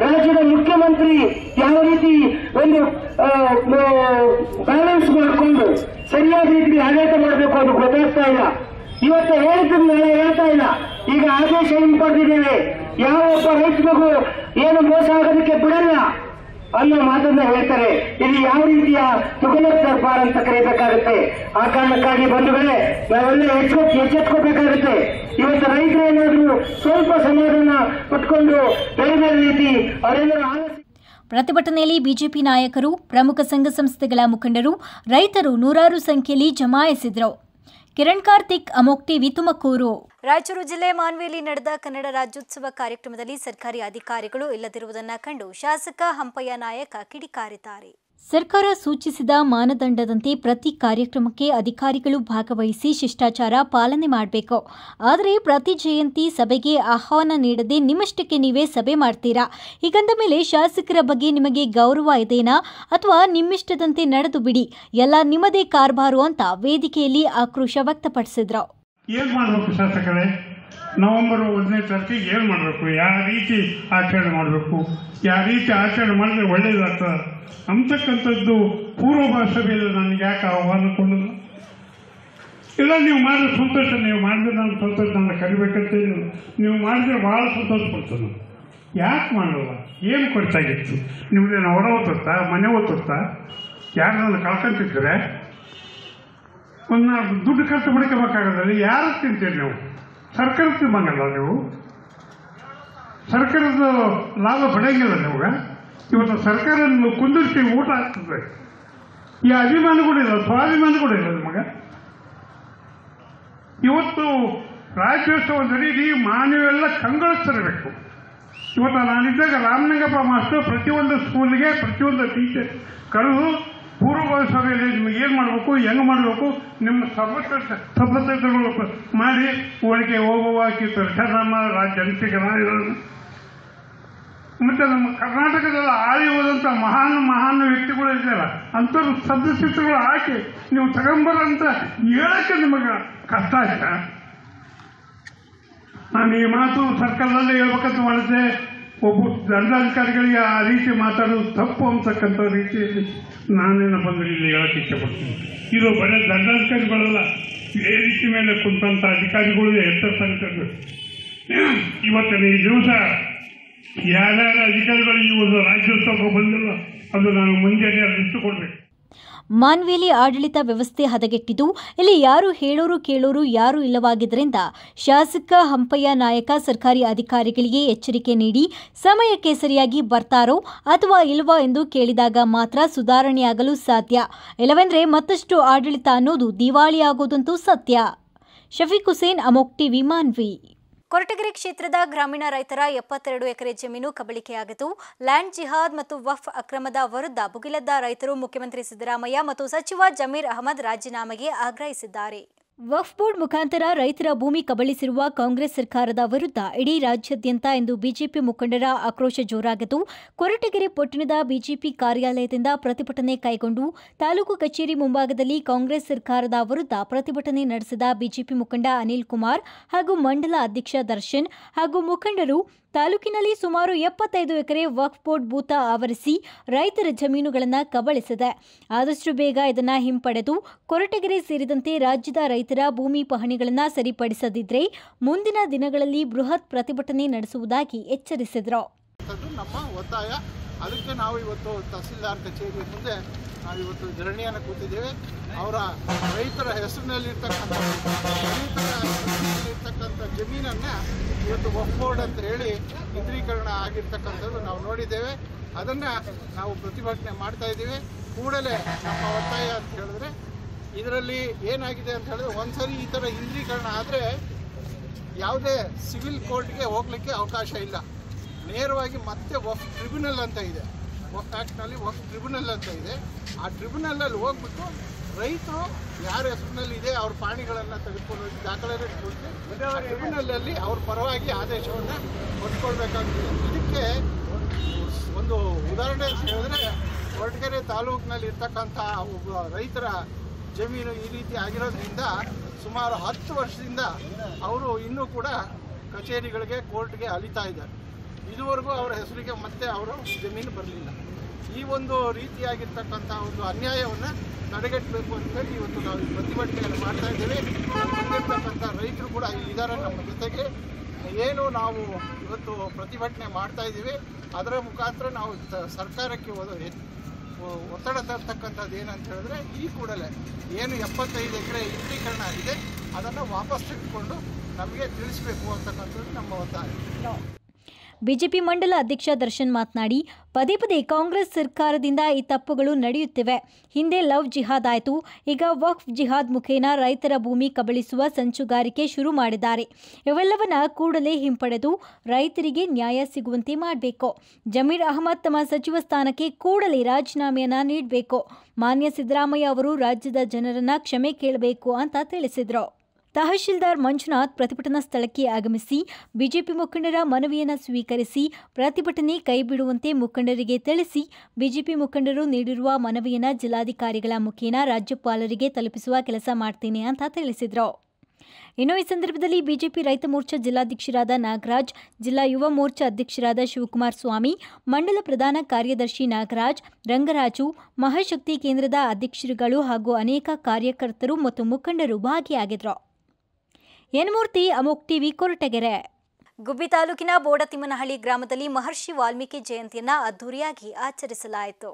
ರಾಜ್ಯದ ಮುಖ್ಯಮಂತ್ರಿ ಯಾವ ರೀತಿ ಒಂದು ಬ್ಯಾಲೆನ್ಸ್ ಮಾಡಿಕೊಂಡು ಸರಿಯಾದ ರೀತಿಯಲ್ಲಿ ಆಡಳಿತ ಮಾಡಬೇಕು ಅದು ಗೊತ್ತಾಗ್ತಾ ಇಲ್ಲ. ಇವತ್ತು ಹೇಳಿದ್ದು ನಾಳೆ ಹೇಳ್ತಾ ಇಲ್ಲ. ಈಗ ಆದೇಶ ಹಿಂಪಡೆದಿದ್ದೇವೆ. ಯಾವ ಒಬ್ಬ ರೈತರಿಗೂ ಏನು ಮೋಸ ಆಗೋದಕ್ಕೆ ಬಿಡಲ್ಲ ಅನ್ನೋ ಮಾತನ್ನ ಹೇಳ್ತಾರೆ. ಇಲ್ಲಿ ಯಾವ ರೀತಿಯ ತುಗಲಕ್ ದರ್ಬಾರ್ ಅಂತ ಕರೀಬೇಕಾಗುತ್ತೆ. ಆ ಕಾರಣಕ್ಕಾಗಿ ಬಂಧುಗಳೇ, ನಾವೆಲ್ಲ ಎಚ್ಚ ಎಚ್ಚೆತ್ಕೋಬೇಕಾಗುತ್ತೆ. ಇವತ್ತು ರೈತರು ಏನಾದ್ರು ಸ್ವಲ್ಪ ಸಮಾಧಾನ ಪಟ್ಕೊಂಡು ಬೇರೆ ರೀತಿ ಅವರೆಲ್ಲರೂ ಆಲೋಚನೆ ಪ್ರತಿಭಟನೆಯಲ್ಲಿ ಬಿಜೆಪಿ ನಾಯಕರು, ಪ್ರಮುಖ ಸಂಘ ಸಂಸ್ಥೆಗಳ ಮುಖಂಡರು, ರೈತರು ನೂರಾರು ಸಂಖ್ಯೆಯಲ್ಲಿ ಜಮಾಯಿಸಿದ್ರು. ಕಿರಣ್ ಕಾರ್ತಿಕ್, ಅಮೋಕ್ ಟಿವಿ ತುಮಕೂರು. ರಾಯಚೂರು ಜಿಲ್ಲೆ ಮಾನ್ವಿಯಲ್ಲಿ ನಡೆದ ಕನ್ನಡ ರಾಜ್ಯೋತ್ಸವ ಕಾರ್ಯಕ್ರಮದಲ್ಲಿ ಸರ್ಕಾರಿ ಅಧಿಕಾರಿಗಳು ಇಲ್ಲದಿರುವುದನ್ನು ಕಂಡು ಶಾಸಕ ಹಂಪಯ್ಯ ನಾಯಕ ಕಿಡಿಕಾರಿದ್ದಾರೆ. ಸರ್ಕಾರ ಸೂಚಿಸಿದ ಮಾನದಂಡದಂತೆ ಪ್ರತಿ ಕಾರ್ಯಕ್ರಮಕ್ಕೆ ಅಧಿಕಾರಿಗಳು ಭಾಗವಹಿಸಿ ಶಿಷ್ಟಾಚಾರ ಪಾಲನೆ ಮಾಡಬೇಕು. ಆದರೆ ಪ್ರತಿ ಜಯಂತಿ ಸಭೆಗೆ ಆಹ್ವಾನ ನೀಡದೆ ನಿಮ್ಮಷ್ಟಕ್ಕೆ ನೀವೇ ಸಭೆ ಮಾಡ್ತೀರಾ? ಹೀಗಂದ ಮೇಲೆ ಶಾಸಕರ ಬಗ್ಗೆ ನಿಮಗೆ ಗೌರವ ಇದೇನಾ? ಅಥವಾ ನಿಮ್ಮಿಷ್ಟದಂತೆ ನಡೆದು ಬಿಡಿ. ಎಲ್ಲ ನಿಮ್ಮದೇ ಕಾರ್ಬಾರು ಅಂತ ವೇದಿಕೆಯಲ್ಲಿ ಆಕ್ರೋಶ ವ್ಯಕ್ತಪಡಿಸಿದ್ರು. ನವೆಂಬರ್ ಒಂದನೇ ತಾರೀಕಿಗೆ ಏನು ಮಾಡಬೇಕು? ಯಾವ ರೀತಿ ಆಚರಣೆ ಮಾಡಬೇಕು? ಯಾವ ರೀತಿ ಆಚರಣೆ ಮಾಡಿದ್ರೆ ಒಳ್ಳೇದಾಗ್ತದೆ? ಅಂತಕ್ಕಂಥದ್ದು ಪೂರ್ವಭಾಷೆಯಲ್ಲಿ ನನಗೆ ಯಾಕೆ ಆಹ್ವಾನ ಕೊಡೋದು? ಇಲ್ಲ, ನೀವು ಮಾಡಿದ್ರೆ ಸಂತೋಷ, ನೀವು ಮಾಡಿದ್ರೆ ನಾನು ಸಂತೋಷ ನನ್ನ ಕರಿಬೇಕಂತ. ನೀವು ಮಾಡಿದ್ರೆ ಭಾಳ ಸಂತೋಷ ಪಡ್ತೇನೆ. ಯಾಕೆ ಮಾಡಲ್ಲ? ಏನು ಕೊಡ್ತಾಗಿತ್ತು ನಿಮ್ದೇನು ಹೊರ ಓದುತ್ತಾ ಮನೆ ಓದುತ್ತಾ ಯಾರನ್ನ ಕಳ್ಕೊಂತಿದ್ರೆ ಒಂದು ದುಡ್ಡು ಖರ್ಚು ಮಾಡ್ಕೋಬೇಕಾಗಲ್ಲ, ಯಾರು ತಿಂತೀರಿ ನೀವು? ಸರ್ಕಾರ ತಿನ್ನಂಗಲ್ಲ ನೀವು? ಸರ್ಕಾರದ ಲಾಭ ಪಡೆಯಂಗಿಲ್ಲ ನಿಮಗೆ? ಇವತ್ತು ಸರ್ಕಾರ ಕುಂದಿರ್ಸಿ ಊಟ ಆಗ್ತದೆ ಈ ಅಭಿಮಾನ ಕೂಡ ಇಲ್ಲ, ಸ್ವಾಭಿಮಾನ ಕೂಡ ಇಲ್ಲ ನಿಮಗೆ? ಇವತ್ತು ರಾಜ್ಯೋತ್ಸವ ನಡೀರಿ ಮಾನವೆಲ್ಲ ಕಂಗೊಳಿಸ್ತಿರಬೇಕು. ಇವತ್ತು ನಾನಿದ್ದಾಗ ರಾಮಲಿಂಗಪ್ಪ ಮಾಸ್ಟರ್ ಪ್ರತಿಯೊಂದು ಸ್ಕೂಲ್ಗೆ ಪ್ರತಿಯೊಂದು ಟೀಚರ್ ಕರೆದು ಪೂರ್ವಭಾವಿ ಸಭೆಯಲ್ಲಿ ನಿಮಗೆ ಏನು ಮಾಡಬೇಕು, ಹೆಂಗೆ ಮಾಡಬೇಕು, ನಿಮ್ಮ ಸಬದ್ಧತೆಗಳು ಮಾಡಿ, ಒಳಗೆ ಹೋಗುವ ನಮ್ಮ ರಾಜ್ಯ ಜನತೆಗೆ ನಾಡಿಗಳನ್ನು ಮತ್ತೆ ನಮ್ಮ ಕರ್ನಾಟಕದಲ್ಲಿ ಆಳಿ ಹೋದಂಥ ಮಹಾನ್ ಮಹಾನ್ ವ್ಯಕ್ತಿಗಳು ಇದ್ದಾರ ಅಂಥವ್ರು ಸದಸ್ಯತೆಗಳು ಹಾಕಿ ನೀವು ತಗೊಂಬರಂತ ಹೇಳಕ್ಕೆ ನಿಮಗೆ ಕಷ್ಟ ಆಯ್ತಾ? ನಾನು ಈ ಮಾತು ಸರ್ಕಲ್ನಲ್ಲಿ ಹೇಳ್ಬೇಕಂತ ಮಾಡಿದ್ದೆ. ಒಬ್ಬ ದಂಡಾಧಿಕಾರಿಗಳಿಗೆ ಆ ರೀತಿ ಮಾತಾಡೋದು ತಪ್ಪು ಅಂತಕ್ಕಂಥ ರೀತಿಯಲ್ಲಿ ನಾನೇನು ಬಂದ್ರೆ ಇಲ್ಲಿ ಹೇಳಕ್ಕೆ ಇಷ್ಟಪಡ್ತೀನಿ. ಇದು ಬರೀ ದಂಡಾಧಿಕಾರಿಗಳಲ್ಲ ರೀತಿ ಮೇಲೆ ಕುಂತಂಥ ಅಧಿಕಾರಿಗಳು ಎತ್ತರ ಸಂಘಟನೆ ಇವತ್ತಿನ ಈ ದಿವಸ ಯಾರ್ಯಾರ ಅಧಿಕಾರಿಗಳು ಈ ಒಂದು ರಾಜ್ಯೋತ್ಸವಕ್ಕೆ ಬಂದಿಲ್ಲ ಅದು ನಾನು ಮುಂಜಾನೆ ಅದು ಕೊಡ್ಬೇಕು ಮಾನ್ವೇಲಿ ಆಡಳಿತ ವ್ಯವಸ್ಥೆ ಹದಗೆಟ್ಟಿದ್ದು, ಇಲ್ಲಿ ಯಾರು ಹೇಳೋರು ಕೇಳೋರು ಯಾರು ಇಲ್ಲವಾಗಿದ್ದರಿಂದ ಶಾಸಕ ಹಂಪಯ್ಯ ನಾಯಕ ಸರ್ಕಾರಿ ಅಧಿಕಾರಿಗಳಿಗೆ ಎಚ್ಚರಿಕೆ ನೀಡಿ ಸಮಯಕ್ಕೆ ಸರಿಯಾಗಿ ಬರ್ತಾರೋ ಅಥವಾ ಇಲ್ವಾ ಎಂದು ಕೇಳಿದಾಗ ಮಾತ್ರ ಸುಧಾರಣೆಯಾಗಲು ಸಾಧ್ಯ. ಇಲ್ಲವೆಂದರೆ ಮತ್ತಷ್ಟು ಆಡಳಿತ ಅನ್ನೋದು ದಿವಾಳಿಯಾಗೋದಂತೂ ಸತ್ಯ. ಶಫೀಕ್ ಹುಸೇನ್, ಅಮೋಕ್ ಟಿವಿ, ಮಾನ್ವಿ. ಕೊರಟಗೆರೆ ಕ್ಷೇತ್ರದ ಗ್ರಾಮೀಣ ರೈತರ ಎಪ್ಪತ್ತೆರಡು ಎಕರೆ ಜಮೀನು ಕಬಳಿಕೆಯಾಗಿತ್ತು ಲ್ಯಾಂಡ್ ಜಿಹಾದ್ ಮತ್ತು ವಫ್ ಅಕ್ರಮದ ವಿರುದ್ಧ ಭುಗಿಲದ್ದ ರೈತರು ಮುಖ್ಯಮಂತ್ರಿ ಸಿದ್ದರಾಮಯ್ಯ ಮತ್ತು ಸಚಿವ ಜಮೀರ್ ಅಹಮದ್ ರಾಜೀನಾಮೆಗೆ ಆಗ್ರಹಿಸಿದ್ದಾರೆ. ವಫ್ ಬೋರ್ಡ್ ಮುಖಾಂತರ ರೈತರ ಭೂಮಿ ಕಬಳಿಸಿರುವ ಕಾಂಗ್ರೆಸ್ ಸರ್ಕಾರದ ವಿರುದ್ಧ ಇಡೀ ರಾಜ್ಯಾದ್ಯಂತ ಇಂದು ಬಿಜೆಪಿ ಮುಖಂಡರ ಆಕ್ರೋಶ ಜೋರಾಗಿದ್ದು, ಕೊರಟಗೆರೆ ಪಟ್ಟಣದ ಬಿಜೆಪಿ ಕಾರ್ಯಾಲಯದಿಂದ ಪ್ರತಿಭಟನೆ ಕೈಗೊಂಡು ತಾಲೂಕು ಕಚೇರಿ ಮುಂಭಾಗದಲ್ಲಿ ಕಾಂಗ್ರೆಸ್ ಸರ್ಕಾರದ ವಿರುದ್ಧ ಪ್ರತಿಭಟನೆ ನಡೆಸಿದ ಬಿಜೆಪಿ ಮುಖಂಡ ಅನಿಲ್ ಕುಮಾರ್ ಹಾಗೂ ಮಂಡಲ ಅಧ್ಯಕ್ಷ ದರ್ಶನ್ ಹಾಗೂ ಮುಖಂಡರು ತಾಲೂಕಿನಲ್ಲಿ ಸುಮಾರು ಎಪ್ಪತ್ತೈದು ಎಕರೆ ವಕ್ಫ್ ಬೋರ್ಡ್ ಭೂತ ಆವರಿಸಿ ರೈತರ ಜಮೀನುಗಳನ್ನು ಕಬಳಿಸಿದೆ. ಆದಷ್ಟು ಬೇಗ ಇದನ್ನು ಹಿಂಪಡೆದು ಕೊರಟಗೆರೆ ಸೇರಿದಂತೆ ರಾಜ್ಯದ ರೈತರ ಭೂಮಿ ಪಹಣಿಗಳನ್ನು ಸರಿಪಡಿಸದಿದ್ದರೆ ಮುಂದಿನ ದಿನಗಳಲ್ಲಿ ಬೃಹತ್ ಪ್ರತಿಭಟನೆ ನಡೆಸುವುದಾಗಿ ಎಚ್ಚರಿಸಿದರು. ಅದಕ್ಕೆ ನಾವು ಇವತ್ತು ತಹಸೀಲ್ದಾರ್ ಕಚೇರಿ ಮುಂದೆ ನಾವು ಇವತ್ತು ಧರಣಿಯನ್ನು ಕೂತಿದ್ದೇವೆ. ಅವರ ರೈತರ ಹೆಸರಿನಲ್ಲಿರ್ತಕ್ಕಂಥ ರೈತರ ಜಮೀನನ್ನು ಇವತ್ತು ವಫ್ ಅಂತ ಹೇಳಿ ಇಂದ್ರೀಕರಣ ಆಗಿರ್ತಕ್ಕಂಥದ್ದು ನಾವು ನೋಡಿದ್ದೇವೆ. ಅದನ್ನು ನಾವು ಪ್ರತಿಭಟನೆ ಮಾಡ್ತಾ ಇದ್ದೀವಿ. ಕೂಡಲೇ ನಮ್ಮ ಒತ್ತಾಯ ಅಂತ ಹೇಳಿದ್ರೆ ಇದರಲ್ಲಿ ಏನಾಗಿದೆ ಅಂತ ಹೇಳಿದ್ರೆ ಒಂದ್ಸರಿ ಈ ಥರ ಇಂದ್ರೀಕರಣ ಆದರೆ ಯಾವುದೇ ಸಿವಿಲ್ ಕೋರ್ಟ್ಗೆ ಹೋಗ್ಲಿಕ್ಕೆ ಅವಕಾಶ ಇಲ್ಲ. ನೇರವಾಗಿ ಮತ್ತೆ ವಫ್ ಟ್ರಿಬ್ಯುನಲ್ ಅಂತ ಇದೆ. ವಫ್ ಆ್ಯಕ್ಟ್ನಲ್ಲಿ ವಫ್ ಟ್ರಿಬ್ಯುನಲ್ ಅಂತ ಇದೆ. ಆ ಟ್ರಿಬ್ಯುನಲಲ್ಲಿ ಹೋಗ್ಬಿಟ್ಟು ರೈತರು ಯಾರ ಹೆಸರಿನಲ್ಲಿ ಇದೆ, ಅವ್ರ ಪಾಣಿಗಳನ್ನು ತೆಗೆದುಕೊಂಡು ಹೋಗಿ ದಾಖಲೆ ಕೊಟ್ಟು ಆ ಟ್ರಿಬ್ಯುನಲಲ್ಲಿ ಅವ್ರ ಪರವಾಗಿ ಆದೇಶವನ್ನು ಕೊಟ್ಕೊಳ್ಬೇಕಾಗ್ತದೆ ಇದಕ್ಕೆ ಒಂದು ಉದಾಹರಣೆ ಅಂತ ಹೇಳಿದ್ರೆ ಕೊರಟಗೆರೆ ತಾಲೂಕಿನಲ್ಲಿ ಇರ್ತಕ್ಕಂಥ ಒಬ್ಬ ರೈತರ ಜಮೀನು ಈ ರೀತಿ ಆಗಿರೋದ್ರಿಂದ ಸುಮಾರು ಹತ್ತು ವರ್ಷದಿಂದ ಅವರು ಇನ್ನೂ ಕೂಡ ಕಚೇರಿಗಳಿಗೆ, ಕೋರ್ಟ್ಗೆ ಅಲಿತಾ ಇದ್ದಾರೆ. ಇದುವರೆಗೂ ಅವರ ಹೆಸರಿಗೆ ಮತ್ತೆ ಅವರು ಜಮೀನು ಬರಲಿಲ್ಲ. ಈ ಒಂದು ರೀತಿಯಾಗಿರ್ತಕ್ಕಂಥ ಒಂದು ಅನ್ಯಾಯವನ್ನು ತಡೆಗಟ್ಟಬೇಕು ಅಂತೇಳಿ ಇವತ್ತು ನಾವು ಪ್ರತಿಭಟನೆಯನ್ನು ಮಾಡ್ತಾ ಇದ್ದೇವೆ. ಬಂದಿರ್ತಕ್ಕಂಥ ರೈತರು ಕೂಡ ಇದ್ದಾರೆ ನಮ್ಮ ಜೊತೆಗೆ. ಏನು ನಾವು ಇವತ್ತು ಪ್ರತಿಭಟನೆ ಮಾಡ್ತಾ ಇದ್ದೀವಿ. ಅದರ ಮುಖಾಂತರ ನಾವು ಸರ್ಕಾರಕ್ಕೆ ಒತ್ತಡ ತರ್ತಕ್ಕಂಥದ್ದು ಏನಂತ ಹೇಳಿದ್ರೆ ಈ ಕೂಡಲೇ ಏನು ಎಪ್ಪತ್ತೈದು ಎಕರೆ ಇಂದ್ರೀಕರಣ ಆಗಿದೆ. ಅದನ್ನು ವಾಪಸ್ ತೆಗೆದುಕೊಂಡು ನಮಗೆ ತಿಳಿಸಬೇಕು ಅಂತಕ್ಕಂಥದ್ದು ನಮ್ಮ ಒತ್ತಾಯ. ಬಿಜೆಪಿ ಮಂಡಲ ಅಧ್ಯಕ್ಷ ದರ್ಶನ್ ಮಾತನಾಡಿ, ಪದೇ ಪದೇ ಕಾಂಗ್ರೆಸ್ ಸರ್ಕಾರದಿಂದ ಈ ತಪ್ಪುಗಳು ನಡೆಯುತ್ತಿವೆ. ಹಿಂದೆ ಲವ್ ಜಿಹಾದ್ ಆಯಿತು, ಈಗ ವಕ್ಫ್ ಜಿಹಾದ್ ಮುಖೇನ ರೈತರ ಭೂಮಿ ಕಬಳಿಸುವ ಸಂಚುಗಾರಿಕೆ ಶುರು ಮಾಡಿದ್ದಾರೆ. ಇವೆಲ್ಲವನ್ನ ಕೂಡಲೇ ಹಿಂಪಡೆದು ರೈತರಿಗೆ ನ್ಯಾಯ ಸಿಗುವಂತೆ ಮಾಡಬೇಕು. ಜಮೀರ್ ಅಹಮದ್ ತಮ್ಮ ಸಚಿವ ಸ್ಥಾನಕ್ಕೆ ಕೂಡಲೇ ರಾಜೀನಾಮೆಯನ್ನ ನೀಡಬೇಕು. ಮಾನ್ಯ ಸಿದ್ದರಾಮಯ್ಯ ಅವರು ರಾಜ್ಯದ ಜನರನ್ನ ಕ್ಷಮೆ ಕೇಳಬೇಕು ಅಂತ ತಿಳಿಸಿದರು. ತಹಶೀಲ್ದಾರ್ ಮಂಜುನಾಥ್ ಪ್ರತಿಭಟನಾ ಸ್ಥಳಕ್ಕೆ ಆಗಮಿಸಿ ಬಿಜೆಪಿ ಮುಖಂಡರ ಮನವಿಯನ್ನು ಸ್ವೀಕರಿಸಿ ಪ್ರತಿಭಟನೆ ಕೈಬಿಡುವಂತೆ ಮುಖಂಡರಿಗೆ ತಿಳಿಸಿ ಬಿಜೆಪಿ ಮುಖಂಡರು ನೀಡಿರುವ ಮನವಿಯನ್ನು ಜಿಲ್ಲಾಧಿಕಾರಿಗಳ ಮುಖೇನ ರಾಜ್ಯಪಾಲರಿಗೆ ತಲುಪಿಸುವ ಕೆಲಸ ಮಾಡ್ತೇನೆ ಅಂತ ತಿಳಿಸಿದರು. ಇನ್ನು ಈ ಸಂದರ್ಭದಲ್ಲಿ ಬಿಜೆಪಿ ರೈತ ಮೋರ್ಚಾ ಜಿಲ್ಲಾಧ್ಯಕ್ಷರಾದ ನಾಗರಾಜ್, ಜಿಲ್ಲಾ ಯುವ ಮೋರ್ಚಾ ಅಧ್ಯಕ್ಷರಾದ ಶಿವಕುಮಾರ್ ಸ್ವಾಮಿ, ಮಂಡಲ ಪ್ರಧಾನ ಕಾರ್ಯದರ್ಶಿ ನಾಗರಾಜ್, ರಂಗರಾಜು, ಮಹಾಶಕ್ತಿ ಕೇಂದ್ರದ ಅಧ್ಯಕ್ಷರುಗಳು ಹಾಗೂ ಅನೇಕ ಕಾರ್ಯಕರ್ತರು ಮತ್ತು ಮುಖಂಡರು ಭಾಗಿಯಾಗಿದ್ದರು ಯನಮೂರ್ತಿ ಅಮೋಕ್ ಟಿವಿ ಕೊರಟಗೆರೆ. ಗುಬ್ಬಿ ತಾಲೂಕಿನ ಬೋಡತಿಮ್ಮನಹಳ್ಳಿ ಗ್ರಾಮದಲ್ಲಿ ಮಹರ್ಷಿ ವಾಲ್ಮೀಕಿ ಜಯಂತಿಯನ್ನ ಅದ್ದೂರಿಯಾಗಿ ಆಚರಿಸಲಾಯಿತು.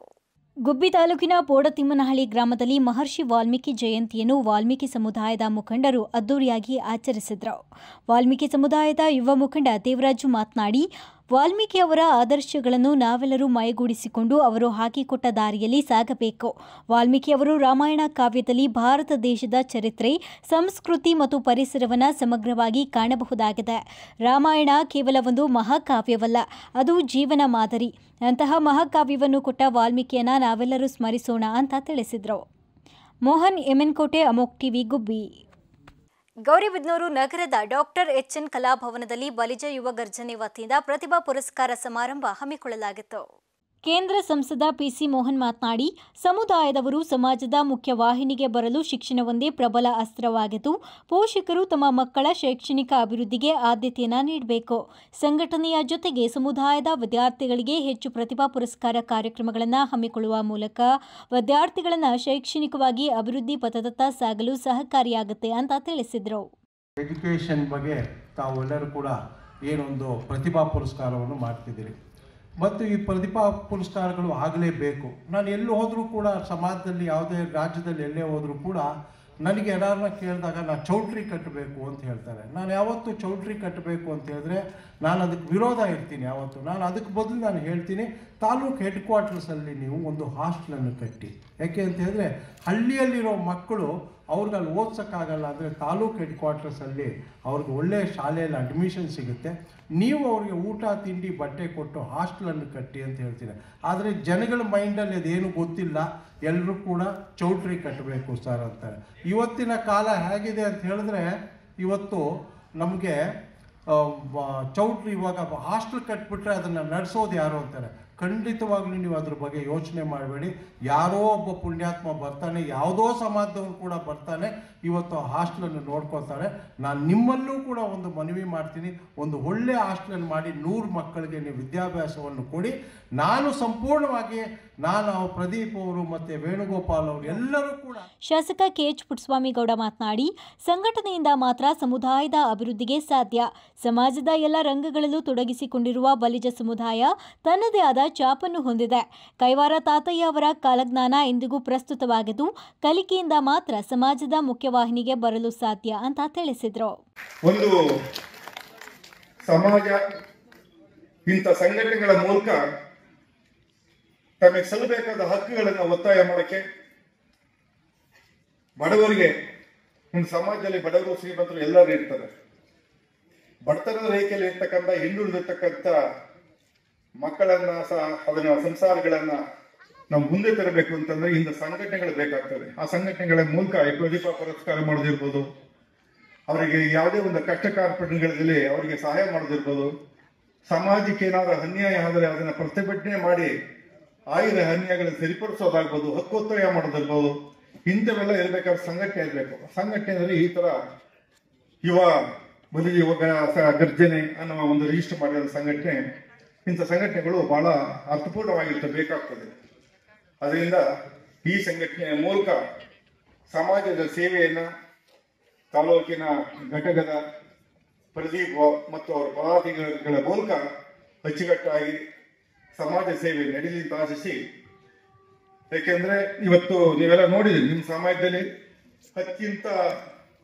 ಗುಬ್ಬಿ ತಾಲೂಕಿನ ಬೋಡತಿಮ್ಮನಹಳ್ಳಿ ಗ್ರಾಮದಲ್ಲಿ ಮಹರ್ಷಿ ವಾಲ್ಮೀಕಿ ಜಯಂತಿಯನ್ನು ವಾಲ್ಮೀಕಿ ಸಮುದಾಯದ ಮುಖಂಡರು ಅದ್ದೂರಿಯಾಗಿ ಆಚರಿಸಿದರು. ವಾಲ್ಮೀಕಿ ಸಮುದಾಯದ ಯುವ ಮುಖಂಡ ದೇವರಾಜು ಮಾತನಾಡಿ ವಾಲ್ಮೀಕಿ ಅವರ ಆದರ್ಶಗಳನ್ನು ನಾವೆಲ್ಲರೂ ಮೈಗೂಡಿಸಿಕೊಂಡು ಅವರು ಹಾಕಿಕೊಟ್ಟ ದಾರಿಯಲ್ಲಿ ಸಾಗಬೇಕು. ವಾಲ್ಮೀಕಿ ಅವರು ರಾಮಾಯಣ ಕಾವ್ಯದಲ್ಲಿ ಭಾರತ ದೇಶದ ಚರಿತ್ರೆ, ಸಂಸ್ಕೃತಿ ಮತ್ತು ಪರಿಸರವನ್ನು ಸಮಗ್ರವಾಗಿ ಕಾಣಬಹುದಾಗಿದೆ. ರಾಮಾಯಣ ಕೇವಲ ಒಂದು ಮಹಾಕಾವ್ಯವಲ್ಲ, ಅದು ಜೀವನ ಮಾದರಿ. ಅಂತಹ ಮಹಾಕಾವ್ಯವನ್ನು ಕೊಟ್ಟ ವಾಲ್ಮೀಕಿಯನ್ನ ನಾವೆಲ್ಲರೂ ಸ್ಮರಿಸೋಣ ಅಂತ ತಿಳಿಸಿದರು. ಮೋಹನ್ ಎಮೆನ್ಕೋಟೆ ಅಮೋಕ್ ಟಿವಿ, ಗುಬ್ಬಿ. ಗೌರಿಬಿದನೂರು ನಗರದ ಡಾಕ್ಟರ್ ಎಚ್ಎನ್ ಕಲಾಭವನದಲ್ಲಿ ಬಲಿಜ ಯುವ ಗರ್ಜನೆ ವತಿಯಿಂದ ಪ್ರತಿಭಾ ಪುರಸ್ಕಾರ ಸಮಾರಂಭ ಹಮ್ಮಿಕೊಳ್ಳಲಾಗಿತ್ತು. ಕೇಂದ್ರ ಸಂಸದ ಪಿಸಿ ಮೋಹನ್ ಮಾತನಾಡಿ, ಸಮುದಾಯದವರು ಸಮಾಜದ ಮುಖ್ಯವಾಹಿನಿಗೆ ಬರಲು ಶಿಕ್ಷಣವೊಂದೇ ಪ್ರಬಲ ಅಸ್ತ್ರವಾಗಿದ್ದು, ಪೋಷಕರು ತಮ್ಮ ಮಕ್ಕಳ ಶೈಕ್ಷಣಿಕ ಅಭಿವೃದ್ಧಿಗೆ ಆದ್ಯತೆಯನ್ನು ನೀಡಬೇಕು. ಸಂಘಟನೆಯ ಜೊತೆಗೆ ಸಮುದಾಯದ ವಿದ್ಯಾರ್ಥಿಗಳಿಗೆ ಹೆಚ್ಚು ಪ್ರತಿಭಾ ಪುರಸ್ಕಾರ ಕಾರ್ಯಕ್ರಮಗಳನ್ನು ಹಮ್ಮಿಕೊಳ್ಳುವ ಮೂಲಕ ವಿದ್ಯಾರ್ಥಿಗಳನ್ನು ಶೈಕ್ಷಣಿಕವಾಗಿ ಅಭಿವೃದ್ಧಿ ಪಥದತ್ತ ಸಾಗಲು ಸಹಕಾರಿಯಾಗುತ್ತೆ ಅಂತ ತಿಳಿಸಿದರು. ಎಜುಕೇಷನ್ ಬಗ್ಗೆ ತಾವೆಲ್ಲರೂ ಕೂಡ ಏನೊಂದು ಪ್ರತಿಭಾ ಪುರಸ್ಕಾರವನ್ನು ಮಾಡ್ತಿದ್ದೀರಿ. ಮತ್ತು ಈ ಪ್ರತಿಭಾ ಪುರಸ್ಕಾರಗಳು ಆಗಲೇಬೇಕು. ನಾನು ಎಲ್ಲಿ ಹೋದರೂ ಕೂಡ ಸಮಾಜದಲ್ಲಿ ಯಾವುದೇ ರಾಜ್ಯದಲ್ಲಿ ಎಲ್ಲೇ ಹೋದರೂ ಕೂಡ ನನಗೆ ಎಡಾರನ್ನ ಕೇಳಿದಾಗ ನಾನು ಚೌಲ್ಟ್ರಿ ಕಟ್ಟಬೇಕು ಅಂತ ಹೇಳ್ತಾರೆ. ನಾನು ಯಾವತ್ತು ಚೌಟ್ರಿ ಕಟ್ಟಬೇಕು ಅಂತ ಹೇಳಿದ್ರೆ ನಾನು ಅದಕ್ಕೆ ವಿರೋಧ ಇರ್ತೀನಿ ಯಾವತ್ತು. ನಾನು ಅದಕ್ಕೆ ಬದಲು ನಾನು ಹೇಳ್ತೀನಿ, ತಾಲೂಕು ಹೆಡ್ ಕ್ವಾರ್ಟರ್ಸಲ್ಲಿ ನೀವು ಒಂದು ಹಾಸ್ಟೆಲನ್ನು ಕಟ್ಟಿ. ಯಾಕೆ ಅಂತ ಹೇಳಿದ್ರೆ ಹಳ್ಳಿಯಲ್ಲಿರೋ ಮಕ್ಕಳು ಅವ್ರಿಗೆ ಅಲ್ಲಿ ಓದ್ಸೋಕ್ಕಾಗಲ್ಲ ಅಂದರೆ ತಾಲೂಕು ಹೆಡ್ ಕ್ವಾರ್ಟರ್ಸಲ್ಲಿ ಅವ್ರಿಗೆ ಒಳ್ಳೆಯ ಶಾಲೆಯಲ್ಲಿ ಅಡ್ಮಿಷನ್ ಸಿಗುತ್ತೆ. ನೀವು ಅವ್ರಿಗೆ ಊಟ, ತಿಂಡಿ, ಬಟ್ಟೆ ಕೊಟ್ಟು ಹಾಸ್ಟೆಲನ್ನು ಕಟ್ಟಿ ಅಂತ ಹೇಳ್ತೀನಿ ಆದರೆ ಜನಗಳ ಮೈಂಡಲ್ಲಿ ಅದೇನು ಗೊತ್ತಿಲ್ಲ. ಎಲ್ಲರೂ ಕೂಡ ಚೌಟ್ರಿ ಕಟ್ಟಬೇಕು ಸರ್ ಅಂತಾರೆ. ಇವತ್ತಿನ ಕಾಲ ಹೇಗಿದೆ ಅಂತ ಹೇಳಿದ್ರೆ ಇವತ್ತು ನಮಗೆ ಚೌಟ್ರಿ ಇವಾಗ ಹಾಸ್ಟೆಲ್ ಕಟ್ಬಿಟ್ರೆ ಅದನ್ನು ನಡೆಸೋದು ಯಾರು ಅಂತಾರೆ? ಖಂಡಿತವಾಗ್ಲೂ ನೀವು ಅದ್ರ ಬಗ್ಗೆ ಯೋಚನೆ ಮಾಡಬೇಡಿ. ಯಾರೋ ಒಬ್ಬ ಪುಣ್ಯಾತ್ಮ ಬರ್ತಾನೆ, ಯಾವುದೋ ಸಮಾಜದವ್ರು ಕೂಡ ಬರ್ತಾನೆ, ಇವತ್ತು ಹಾಸ್ಟೆಲನ್ನು ನೋಡ್ಕೊತಾರೆ ನಾನು ನಿಮ್ಮಲ್ಲೂ ಕೂಡ ಒಂದು ಮನವಿ ಮಾಡ್ತೀನಿ. ಒಂದು ಒಳ್ಳೆ ಹಾಸ್ಟೆಲ್ ಮಾಡಿ ನೂರು ಮಕ್ಕಳಿಗೆ ನೀವು ವಿದ್ಯಾಭ್ಯಾಸವನ್ನು ಕೊಡಿ. ನಾನು ಸಂಪೂರ್ಣವಾಗಿ ನಾನು ಪ್ರದೀಪ್ ಅವರು ಮತ್ತು ವೇಣುಗೋಪಾಲ್ ಅವರು ಎಲ್ಲರೂ ಕೂಡ ಶಾಸಕ ಕೆಎಚ್ ಪುಟ್ಟಸ್ವಾಮಿಗೌಡ ಮಾತನಾಡಿ ಸಂಘಟನೆಯಿಂದ ಮಾತ್ರ ಸಮುದಾಯದ ಅಭಿವೃದ್ಧಿಗೆ ಸಾಧ್ಯ. ಸಮಾಜದ ಎಲ್ಲ ರಂಗಗಳಲ್ಲೂ ತೊಡಗಿಸಿಕೊಂಡಿರುವ ಬಲಿಜ ಸಮುದಾಯ ತನ್ನದೇ ಆದ ಚಾಪನ್ನು ಹೊಂದಿದೆ. ಕೈವಾರ ತಾತಯ್ಯ ಅವರ ಕಾಲಜ್ಞಾನ ಎಂದಿಗೂ ಪ್ರಸ್ತುತವಾಗಿದ್ದು ಕಲಿಕೆಯಿಂದ ಮಾತ್ರ ಸಮಾಜದ ಮುಖ್ಯವಾಹಿನಿಗೆ ಬರಲು ಸಾಧ್ಯ ಅಂತ ತಿಳಿಸಿದರು. ಒಂದು ಸಮಾಜ ಇಂಥ ಸಂಘಟನೆಗಳ ಮೂಲಕ ತಮಗೆ ಸಲ್ಲಬೇಕಾದ ಹಕ್ಕುಗಳನ್ನು ಒತ್ತಾಯ ಮಾಡಕ್ಕೆ ಬಡವರಿಗೆ ಒಂದು ಸಮಾಜದಲ್ಲಿ ಬಡವರು ಶ್ರೀಮಂತರು ಎಲ್ಲರೂ ಇರ್ತಾರೆ. ಬಡತನದ ರೇಖೆಯಲ್ಲಿ ಇರ್ತಕ್ಕಂಥ, ಹಿಂದುಳಿದಿರ್ತಕ್ಕಂಥ ಮಕ್ಕಳನ್ನ ಸಹ, ಅದನ್ನ ಸಂಸಾರಗಳನ್ನ ನಾವು ಮುಂದೆ ತರಬೇಕು ಅಂತಂದ್ರೆ ಇಂಥ ಸಂಘಟನೆಗಳು ಬೇಕಾಗ್ತದೆ ಆ ಸಂಘಟನೆಗಳ ಮೂಲಕ ಪ್ರತಿಭಾ ಪುರಸ್ಕಾರ ಮಾಡೋದಿರ್ಬೋದು. ಅವರಿಗೆ ಯಾವುದೇ ಒಂದು ಕಷ್ಟ ಕಾರ್ಪಣ್ಯಗಳಲ್ಲಿ ಅವರಿಗೆ ಸಹಾಯ ಮಾಡೋದಿರ್ಬೋದು. ಸಮಾಜಕ್ಕೆ ಏನಾದರೂ ಅನ್ಯಾಯ ಆದರೆ ಅದನ್ನು ಪ್ರತಿಭಟನೆ ಮಾಡಿ ಆಯುಧ ಅನ್ಯಾಯಗಳನ್ನು ಸರಿಪಡಿಸೋದಾಗ್ಬೋದು, ಹಕ್ಕೊತ್ತಾಯ ಮಾಡೋದಿರ್ಬೋದು ಇಂಥವೆಲ್ಲ ಇರಬೇಕಾದ್ರೆ ಸಂಘಟನೆ ಇರಬೇಕು. ಸಂಘಟನೆ ಅಂದರೆ ಈ ತರ ಯುವ ಬಲಿ ಯುವಕ ಗರ್ಜನೆ ಅನ್ನುವ ಒಂದು ರಿಜಿಸ್ಟರ್ ಮಾಡಿದ ಸಂಘಟನೆ. ಇಂಥ ಸಂಘಟನೆಗಳು ಬಹಳ ಅರ್ಥಪೂರ್ಣವಾಗಿರ್ತ ಬೇಕಾಗ್ತದೆ. ಅದರಿಂದ ಈ ಸಂಘಟನೆಯ ಮೂಲಕ ಸಮಾಜದ ಸೇವೆಯನ್ನ, ತಾಲೂಕಿನ ಘಟಕದ ಪ್ರದೀಪ್ ಮತ್ತು ಅವರ ಪದಾಧಿಕಾರಿಗಳ ಮೂಲಕ ಅಚ್ಚುಕಟ್ಟಾಗಿ ಸಮಾಜ ಸೇವೆ ನಡೀಲಿ ಅಂತ ಆಶಿಸಿ. ಯಾಕೆಂದ್ರೆ ಇವತ್ತು ನೀವೆಲ್ಲ ನೋಡಿದ್ರಿ, ನಿಮ್ಮ ಸಮಾಜದಲ್ಲಿ ಅತ್ಯಂತ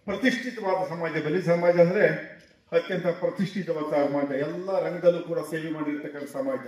ಪ್ರತಿಷ್ಠಿತವಾದ ಸಮಾಜ ಬಲಿ ಸಮಾಜ ಅಂದ್ರೆ ಅತ್ಯಂತ ಪ್ರತಿಷ್ಠಿತವಾದ ಸಮಾಜ. ಎಲ್ಲ ರಂಗದಲ್ಲೂ ಕೂಡ ಸೇವೆ ಮಾಡಿರ್ತಕ್ಕಂಥ ಸಮಾಜ.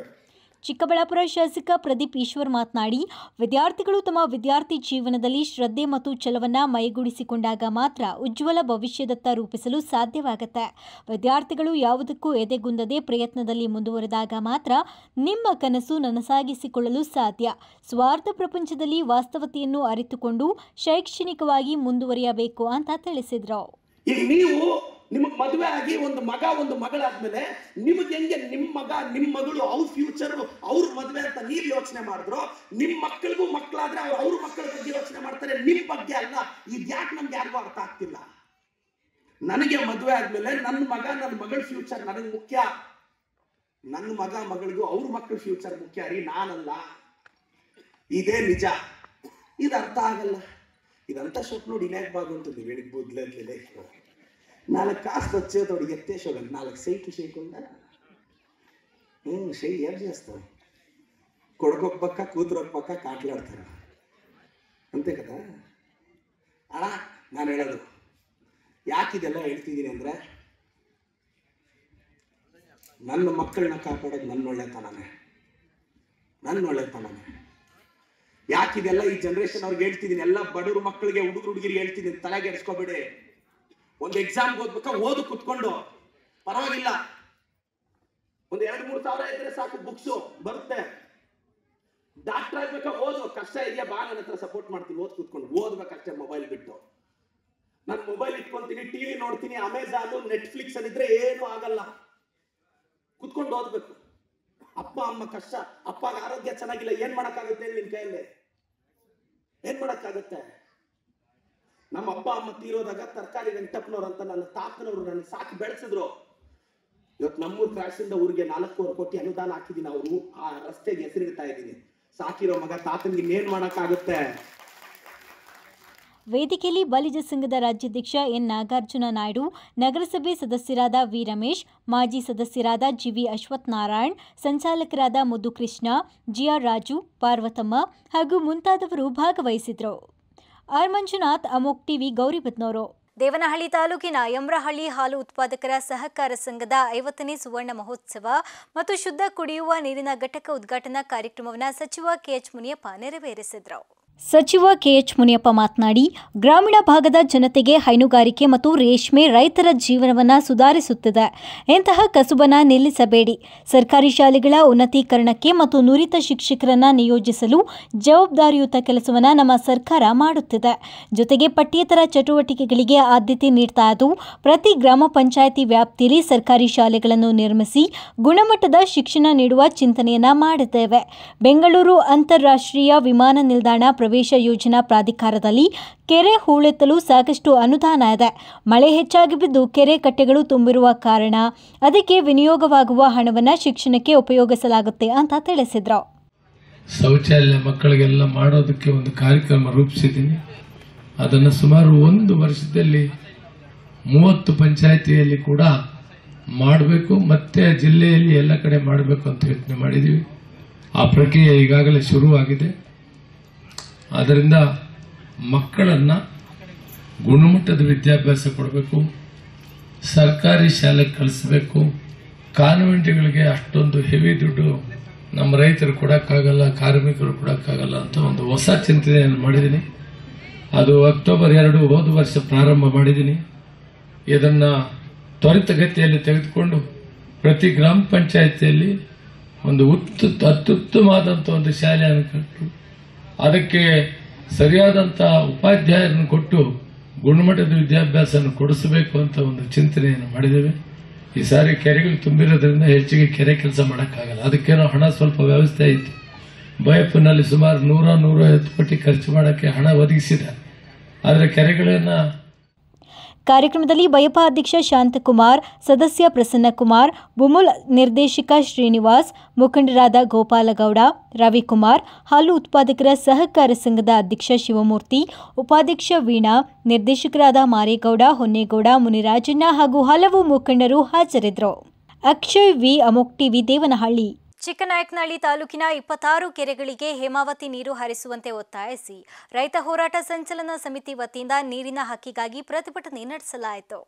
ಚಿಕ್ಕಬಳ್ಳಾಪುರ ಶಾಸಕ ಪ್ರದೀಪ್ ಈಶ್ವರ್ ಮಾತನಾಡಿ, ವಿದ್ಯಾರ್ಥಿಗಳು ತಮ್ಮ ವಿದ್ಯಾರ್ಥಿ ಜೀವನದಲ್ಲಿ ಶ್ರದ್ಧೆ ಮತ್ತು ಛಲವನ್ನು ಮೈಗೂಡಿಸಿಕೊಂಡಾಗ ಮಾತ್ರ ಉಜ್ವಲ ಭವಿಷ್ಯದತ್ತ ರೂಪಿಸಲು ಸಾಧ್ಯವಾಗುತ್ತೆ. ವಿದ್ಯಾರ್ಥಿಗಳು ಯಾವುದಕ್ಕೂ ಎದೆಗುಂದದೆ ಪ್ರಯತ್ನದಲ್ಲಿ ಮುಂದುವರೆದಾಗ ಮಾತ್ರ ನಿಮ್ಮ ಕನಸು ನನಸಾಗಿಸಿಕೊಳ್ಳಲು ಸಾಧ್ಯ. ಸ್ವಾರ್ಥ ಪ್ರಪಂಚದಲ್ಲಿ ವಾಸ್ತವತೆಯನ್ನು ಅರಿತುಕೊಂಡು ಶೈಕ್ಷಣಿಕವಾಗಿ ಮುಂದುವರಿಯಬೇಕು ಅಂತ ತಿಳಿಸಿದರು. ನಿಮಗೆ ಮದುವೆ ಆಗಿ ಒಂದು ಮಗ, ಒಂದು ಮಗಳಾದ್ಮೇಲೆ ನಿಮಗೆ ಹೆಂಗೆ ನಿಮ್ಮ ಮಗ, ನಿಮ್ಮ ಮಗಳು, ಅವ್ರ ಫ್ಯೂಚರ್ ಅವ್ರ ಮದುವೆ ಅಂತ ನೀವು ಯೋಚನೆ ಮಾಡಿದ್ರು ನಿಮ್ಮ ಮಕ್ಕಳಿಗೂ ಮಕ್ಕಳಾದ್ರೆ ಅವ್ರು ಅವ್ರ ಮಕ್ಕಳ ಬಗ್ಗೆ ಯೋಚನೆ ಮಾಡ್ತಾರೆ ನಿಮ್ಮ ಬಗ್ಗೆ ಅಲ್ಲ. ಇದ್ಯಾಕೆ ನಮ್ಗೆ ಯಾರಿಗೂ ಅರ್ಥ ಆಗ್ತಿಲ್ಲ? ನನಗೆ ಮದುವೆ ಆದ್ಮೇಲೆ ನನ್ನ ಮಗ ನನ್ನ ಮಗಳ ಫ್ಯೂಚರ್ ನನಗೆ ಮುಖ್ಯ. ನನ್ನ ಮಗ, ಮಗಳಿಗೂ ಅವ್ರ ಮಕ್ಕಳ ಫ್ಯೂಚರ್ ಮುಖ್ಯ ರೀ, ನಾನಲ್ಲ. ಇದೇ ನಿಜ. ಇದು ಅರ್ಥ ಆಗಲ್ಲ. ಇದಂತ ಸ್ವಲ್ಪ ನೋಡಿ ಇನ್ಯಾಕ್ ಬಾಗು ಅಂತ ನೀವು ಹೇಳಿದ್ నాలుగు కాస్త వచ్చేతోడు ఎత్తేసాడు నాలుగు సైట్లు చేయకుండా చెయ్యి ఏం చేస్తావు కొడుకు ఒక పక్క కూతురు ఒక పక్క కాట్లాడతారు ಅಂತೆ కదా ಅಣ್ಣ ನಾನು ಹೇಳೋದು ಯಾಕಿದೆಲ್ಲ ಹೇಳ್ತಿದ್ದೀನಿ ಅಂದ್ರೆ ನನ್ನ ಮಕ್ಕಳನ್ನ ಕಾಪಾಡೋದು ನನ್ನ ಒಳ್ಳೆತನನೇ ನನ್ನ ಒಳ್ಳೆತನನೇ ಯಾಕಿದೆಲ್ಲ ಈ ಜನರೇಷನ್ ಅವ್ರಿಗೆ ಹೇಳ್ತಿದ್ದೀನಿ ಎಲ್ಲ ಬಡವ್ರ ಮಕ್ಕಳಿಗೆ ಹುಡುಗರು ಹುಡುಗಿರಿಗೆ ಹೇಳ್ತಿದ್ದೀನಿ ತಲೆಗೆ ಎಡ್ಸ್ಕೊಬೇಡಿ ಒಂದು ಎಕ್ಸಾಮ್ ಓದ್ಬೇಕಾ ಓದು ಕುತ್ಕೊಂಡು. ಪರವಾಗಿಲ್ಲ. ಒಂದು ಎರಡು, ಮೂರು ಸಾವಿರ ಇದ್ರೆ ಸಾಕು ಬುಕ್ಸು ಬರುತ್ತೆ. ಡಾಕ್ಟರ್ ಆಗ್ಬೇಕಾ ಓದು. ಕಷ್ಟ ಇದೆಯಾ, ಬಾ, ನನ್ನ ಹತ್ರ ಸಪೋರ್ಟ್ ಮಾಡ್ತೀನಿ. ಓದ್ ಕುತ್ಕೊಂಡು. ಓದ್ಬೇಕಷ್ಟೇ ಮೊಬೈಲ್ ಬಿಟ್ಟು. ನಾನು ಮೊಬೈಲ್ ಇಟ್ಕೊಂತೀನಿ ಟಿವಿ ನೋಡ್ತೀನಿ ಅಮೆಝಾನು ನೆಟ್ಫ್ಲಿಕ್ಸ್ ಅಲ್ಲಿ ಇದ್ರೆ ಏನು ಆಗಲ್ಲ. ಕುತ್ಕೊಂಡು ಓದ್ಬೇಕು. ಅಪ್ಪ, ಅಮ್ಮ ಕಷ್ಟ. ಅಪ್ಪಗ ಆರೋಗ್ಯ ಚೆನ್ನಾಗಿಲ್ಲ. ಏನ್ ಮಾಡಕ್ಕಾಗುತ್ತೆ ನಿನ್ ಕೈಯಲ್ಲಿ? ಏನ್ ಮಾಡಕ್ಕಾಗುತ್ತೆ? ನಮ್ಮ ಅಪ್ಪ ಅಮ್ಮ ತೀರೋದಾಗ ತರಕಾರಿ ವೆಂಕಟಪ್ಪನವ್ರು ಅಂತ ನನ್ನ ತಾತನವರು ನನ್ನ ಸಾಕಿ ಬೆಳೆಸಿದ್ರು. ಇವತ್ತು ನಮ್ಮೂರು ಕ್ರಾಶಿಂದ ಊರಿಗೆ ನಾಲ್ಕೂವರೆ ಕೋಟಿ ಅನುದಾನ ಹಾಕಿದೀನಿ ಅವರು. ಆ ರಸ್ತೆಗೆ ಹೆಸರಿಡ್ತಾ ಇದ್ದೀನಿ. ಸಾಕಿರೋ ಮಗ ತಾತನಿಗೆ ಇನ್ನೇನ್ ಮಾಡಕ್ಕಾಗುತ್ತೆ? ವೇದಿಕೆಯಲ್ಲಿ ಬಲಿಜ ಸಂಘದ ರಾಜ್ಯಾಧ್ಯಕ್ಷ ಎನ್. ನಾಗಾರ್ಜುನ ನಾಯ್ಡು, ನಗರಸಭೆ ಸದಸ್ಯರಾದ ವಿ. ರಮೇಶ್, ಮಾಜಿ ಸದಸ್ಯರಾದ ಜಿವಿ ಅಶ್ವಥ್ ನಾರಾಯಣ್ ಸಂಚಾಲಕರಾದ ಮುದ್ದುಕೃಷ್ಣ ಜಿಆರ್ ರಾಜು, ಪಾರ್ವತಮ್ಮ ಹಾಗೂ ಮುಂತಾದವರು ಭಾಗವಹಿಸಿದ್ರು. ಆರ್ ಮಂಜುನಾಥ್, ಅಮೋಕ್ ಟಿವಿ ಗೌರಿಬತ್ನೂರು ದೇವನಹಳ್ಳಿ ತಾಲೂಕಿನ ಯಮ್ರಹಳ್ಳಿ ಹಾಲು ಉತ್ಪಾದಕರ ಸಹಕಾರ ಸಂಘದ ಐವತ್ತನೇ ಸುವರ್ಣ ಮಹೋತ್ಸವ ಮತ್ತು ಶುದ್ಧ ಕುಡಿಯುವ ನೀರಿನ ಘಟಕ ಉದ್ಘಾಟನಾ ಕಾರ್ಯಕ್ರಮವನ್ನು ಸಚಿವ ಕೆಎಚ್ ಮುನಿಯಪ್ಪ ನೆರವೇರಿಸಿದರು. ಸಚಿವ ಕೆಎಚ್ ಮುನಿಯಪ್ಪ ಮಾತನಾಡಿ, ಗ್ರಾಮೀಣ ಭಾಗದ ಜನತೆಗೆ ಹೈನುಗಾರಿಕೆ ಮತ್ತು ರೇಷ್ಮೆ ರೈತರ ಜೀವನವನ್ನು ಸುಧಾರಿಸುತ್ತಿದೆ. ಇಂತಹ ಕಸುಬನ ನಿಲ್ಲಿಸಬೇಡಿ. ಸರ್ಕಾರಿ ಶಾಲೆಗಳ ಉನ್ನತೀಕರಣಕ್ಕೆ ಮತ್ತು ನುರಿತ ಶಿಕ್ಷಕರನ್ನ ನಿಯೋಜಿಸಲು ಜವಾಬ್ದಾರಿಯುತ ಕೆಲಸವನ್ನು ನಮ್ಮ ಸರ್ಕಾರ ಮಾಡುತ್ತಿದೆ. ಜೊತೆಗೆ ಪಠ್ಯೇತರ ಚಟುವಟಿಕೆಗಳಿಗೆ ಆದ್ಯತೆ ನೀಡ್ತಾ ಇದ್ದು, ಪ್ರತಿ ಗ್ರಾಮ ಪಂಚಾಯಿತಿ ವ್ಯಾಪ್ತಿಯಲ್ಲಿ ಸರ್ಕಾರಿ ಶಾಲೆಗಳನ್ನು ನಿರ್ಮಿಸಿ ಗುಣಮಟ್ಟದ ಶಿಕ್ಷಣ ನೀಡುವ ಚಿಂತನೆಯನ್ನ ಮಾಡಿದ್ದೇವೆ. ಬೆಂಗಳೂರು ಅಂತಾರಾಷ್ಟ್ರೀಯ ವಿಮಾನ ನಿಲ್ದಾಣ ಪ್ರವೇಶ ಯೋಜನಾ ಪ್ರಾಧಿಕಾರದಲ್ಲಿ ಕೆರೆ ಹೂಳೆತ್ತಲು ಸಾಕಷ್ಟು ಅನುದಾನ ಇದೆ. ಮಳೆ ಹೆಚ್ಚಾಗಿ ಬಿದ್ದು ಕೆರೆ ಕಟ್ಟೆಗಳು ತುಂಬಿರುವ ಕಾರಣ ಅದಕ್ಕೆ ವಿನಿಯೋಗವಾಗುವ ಹಣವನ್ನು ಶಿಕ್ಷಣಕ್ಕೆ ಉಪಯೋಗಿಸಲಾಗುತ್ತೆ ಅಂತ ತಿಳಿಸಿದ್ರು. ಶೌಚಾಲಯ ಮಕ್ಕಳಿಗೆಲ್ಲ ಮಾಡೋದಕ್ಕೆ ಒಂದು ಕಾರ್ಯಕ್ರಮ ರೂಪಿಸಿದ್ದೀನಿ. ಅದನ್ನು ಸುಮಾರು ಒಂದು ವರ್ಷದಲ್ಲಿ ಮೂವತ್ತು ಪಂಚಾಯಿತಿಯಲ್ಲಿ ಕೂಡ ಮಾಡಬೇಕು, ಮತ್ತೆ ಜಿಲ್ಲೆಯಲ್ಲಿ ಎಲ್ಲ ಕಡೆ ಮಾಡಬೇಕು ಅಂತ ಯೋಚನೆ ಮಾಡಿದ್ದೀವಿ. ಆ ಪ್ರಕ್ರಿಯೆ ಈಗಾಗಲೇ ಶುರುವಾಗಿದೆ. ಆದ್ದರಿಂದ ಮಕ್ಕಳನ್ನು ಗುಣಮಟ್ಟದ ವಿದ್ಯಾಭ್ಯಾಸ ಕೊಡಬೇಕು, ಸರ್ಕಾರಿ ಶಾಲೆಗೆ ಕಳಿಸ್ಬೇಕು. ಕಾನ್ವೆಂಟ್ಗಳಿಗೆ ಅಷ್ಟೊಂದು ಹೆವಿ ದುಡ್ಡು ನಮ್ಮ ರೈತರು ಕೊಡೋಕ್ಕಾಗಲ್ಲ, ಕಾರ್ಮಿಕರು ಕೊಡೋಕ್ಕಾಗಲ್ಲ ಅಂತ ಒಂದು ಹೊಸ ಚಿಂತನೆಯನ್ನು ಮಾಡಿದ್ದೀನಿ. ಅದು ಅಕ್ಟೋಬರ್ ಎರಡು ಹೋದ ವರ್ಷ ಪ್ರಾರಂಭ ಮಾಡಿದ್ದೀನಿ. ಇದನ್ನು ತ್ವರಿತಗತಿಯಲ್ಲಿ ತೆಗೆದುಕೊಂಡು ಪ್ರತಿ ಗ್ರಾಮ ಪಂಚಾಯಿತಿಯಲ್ಲಿ ಒಂದು ಉತ್ತು ಅತ್ಯುತ್ತಮವಾದಂಥ ಒಂದು ಶಾಲೆಯನ್ನು ಕಟ್ಟು ಅದಕ್ಕೆ ಸರಿಯಾದಂಥ ಉಪಾಧ್ಯಾಯರನ್ನು ಕೊಟ್ಟು ಗುಣಮಟ್ಟದ ವಿದ್ಯಾಭ್ಯಾಸವನ್ನು ಕೊಡಿಸಬೇಕು ಅಂತ ಒಂದು ಚಿಂತನೆಯನ್ನು ಮಾಡಿದ್ದೇವೆ. ಈ ಸಾರಿ ಕೆರೆಗಳು ತುಂಬಿರೋದ್ರಿಂದ ಹೆಚ್ಚಿಗೆ ಕೆರೆ ಕೆಲಸ ಮಾಡೋಕ್ಕಾಗಲ್ಲ. ಅದಕ್ಕೇನೋ ಹಣ ಸ್ವಲ್ಪ ವ್ಯವಸ್ಥೆ ಐತಿ ಬಯಪ್ಪನಲ್ಲಿ ಸುಮಾರು ನೂರ ನೂರೈವತ್ತು ಕೋಟಿ ಖರ್ಚು ಮಾಡೋಕ್ಕೆ ಹಣ ಒದಗಿಸಿದೆ. ಆದರೆ ಕೆರೆಗಳನ್ನು ಕಾರ್ಯಕ್ರಮದಲ್ಲಿ ಬಯಪ ಅಧ್ಯಕ್ಷ ಶಾಂತಕುಮಾರ್, ಸದಸ್ಯ ಪ್ರಸನ್ನಕುಮಾರ್, ಬುಮುಲ್ ನಿರ್ದೇಶಕ ಶ್ರೀನಿವಾಸ್, ಮುಖಂಡರಾದ ಗೋಪಾಲಗೌಡ, ರವಿಕುಮಾರ್, ಹಾಲು ಉತ್ಪಾದಕರ ಸಹಕಾರ ಸಂಘದ ಅಧ್ಯಕ್ಷ ಶಿವಮೂರ್ತಿ, ಉಪಾಧ್ಯಕ್ಷ ವೀಣಾ, ನಿರ್ದೇಶಕರಾದ ಮಾರೇಗೌಡ, ಹೊನ್ನೇಗೌಡ, ಮುನಿರಾಜಣ್ಣ ಹಾಗೂ ಹಲವು ಮುಖಂಡರು ಹಾಜರಿದ್ದರು. ಅಕ್ಷಯ್ ವಿ ಅಮೋಕ್ ಟಿವಿ, ದೇವನಹಳ್ಳಿ. ಚಿಕ್ಕನಾಯಕನಹಳ್ಳಿ ತಾಲೂಕಿನ ಇಪ್ಪತ್ತಾರು ಕೆರೆಗಳಿಗೆ ಹೇಮಾವತಿ ನೀರು ಹರಿಸುವಂತೆ ಒತ್ತಾಯಿಸಿ ರೈತ ಹೋರಾಟ ಸಂಚಲನ ಸಮಿತಿ ವತಿಯಿಂದ ನೀರಿನ ಹಕ್ಕಿಗಾಗಿ ಪ್ರತಿಭಟನೆ ನಡೆಸಲಾಯಿತು.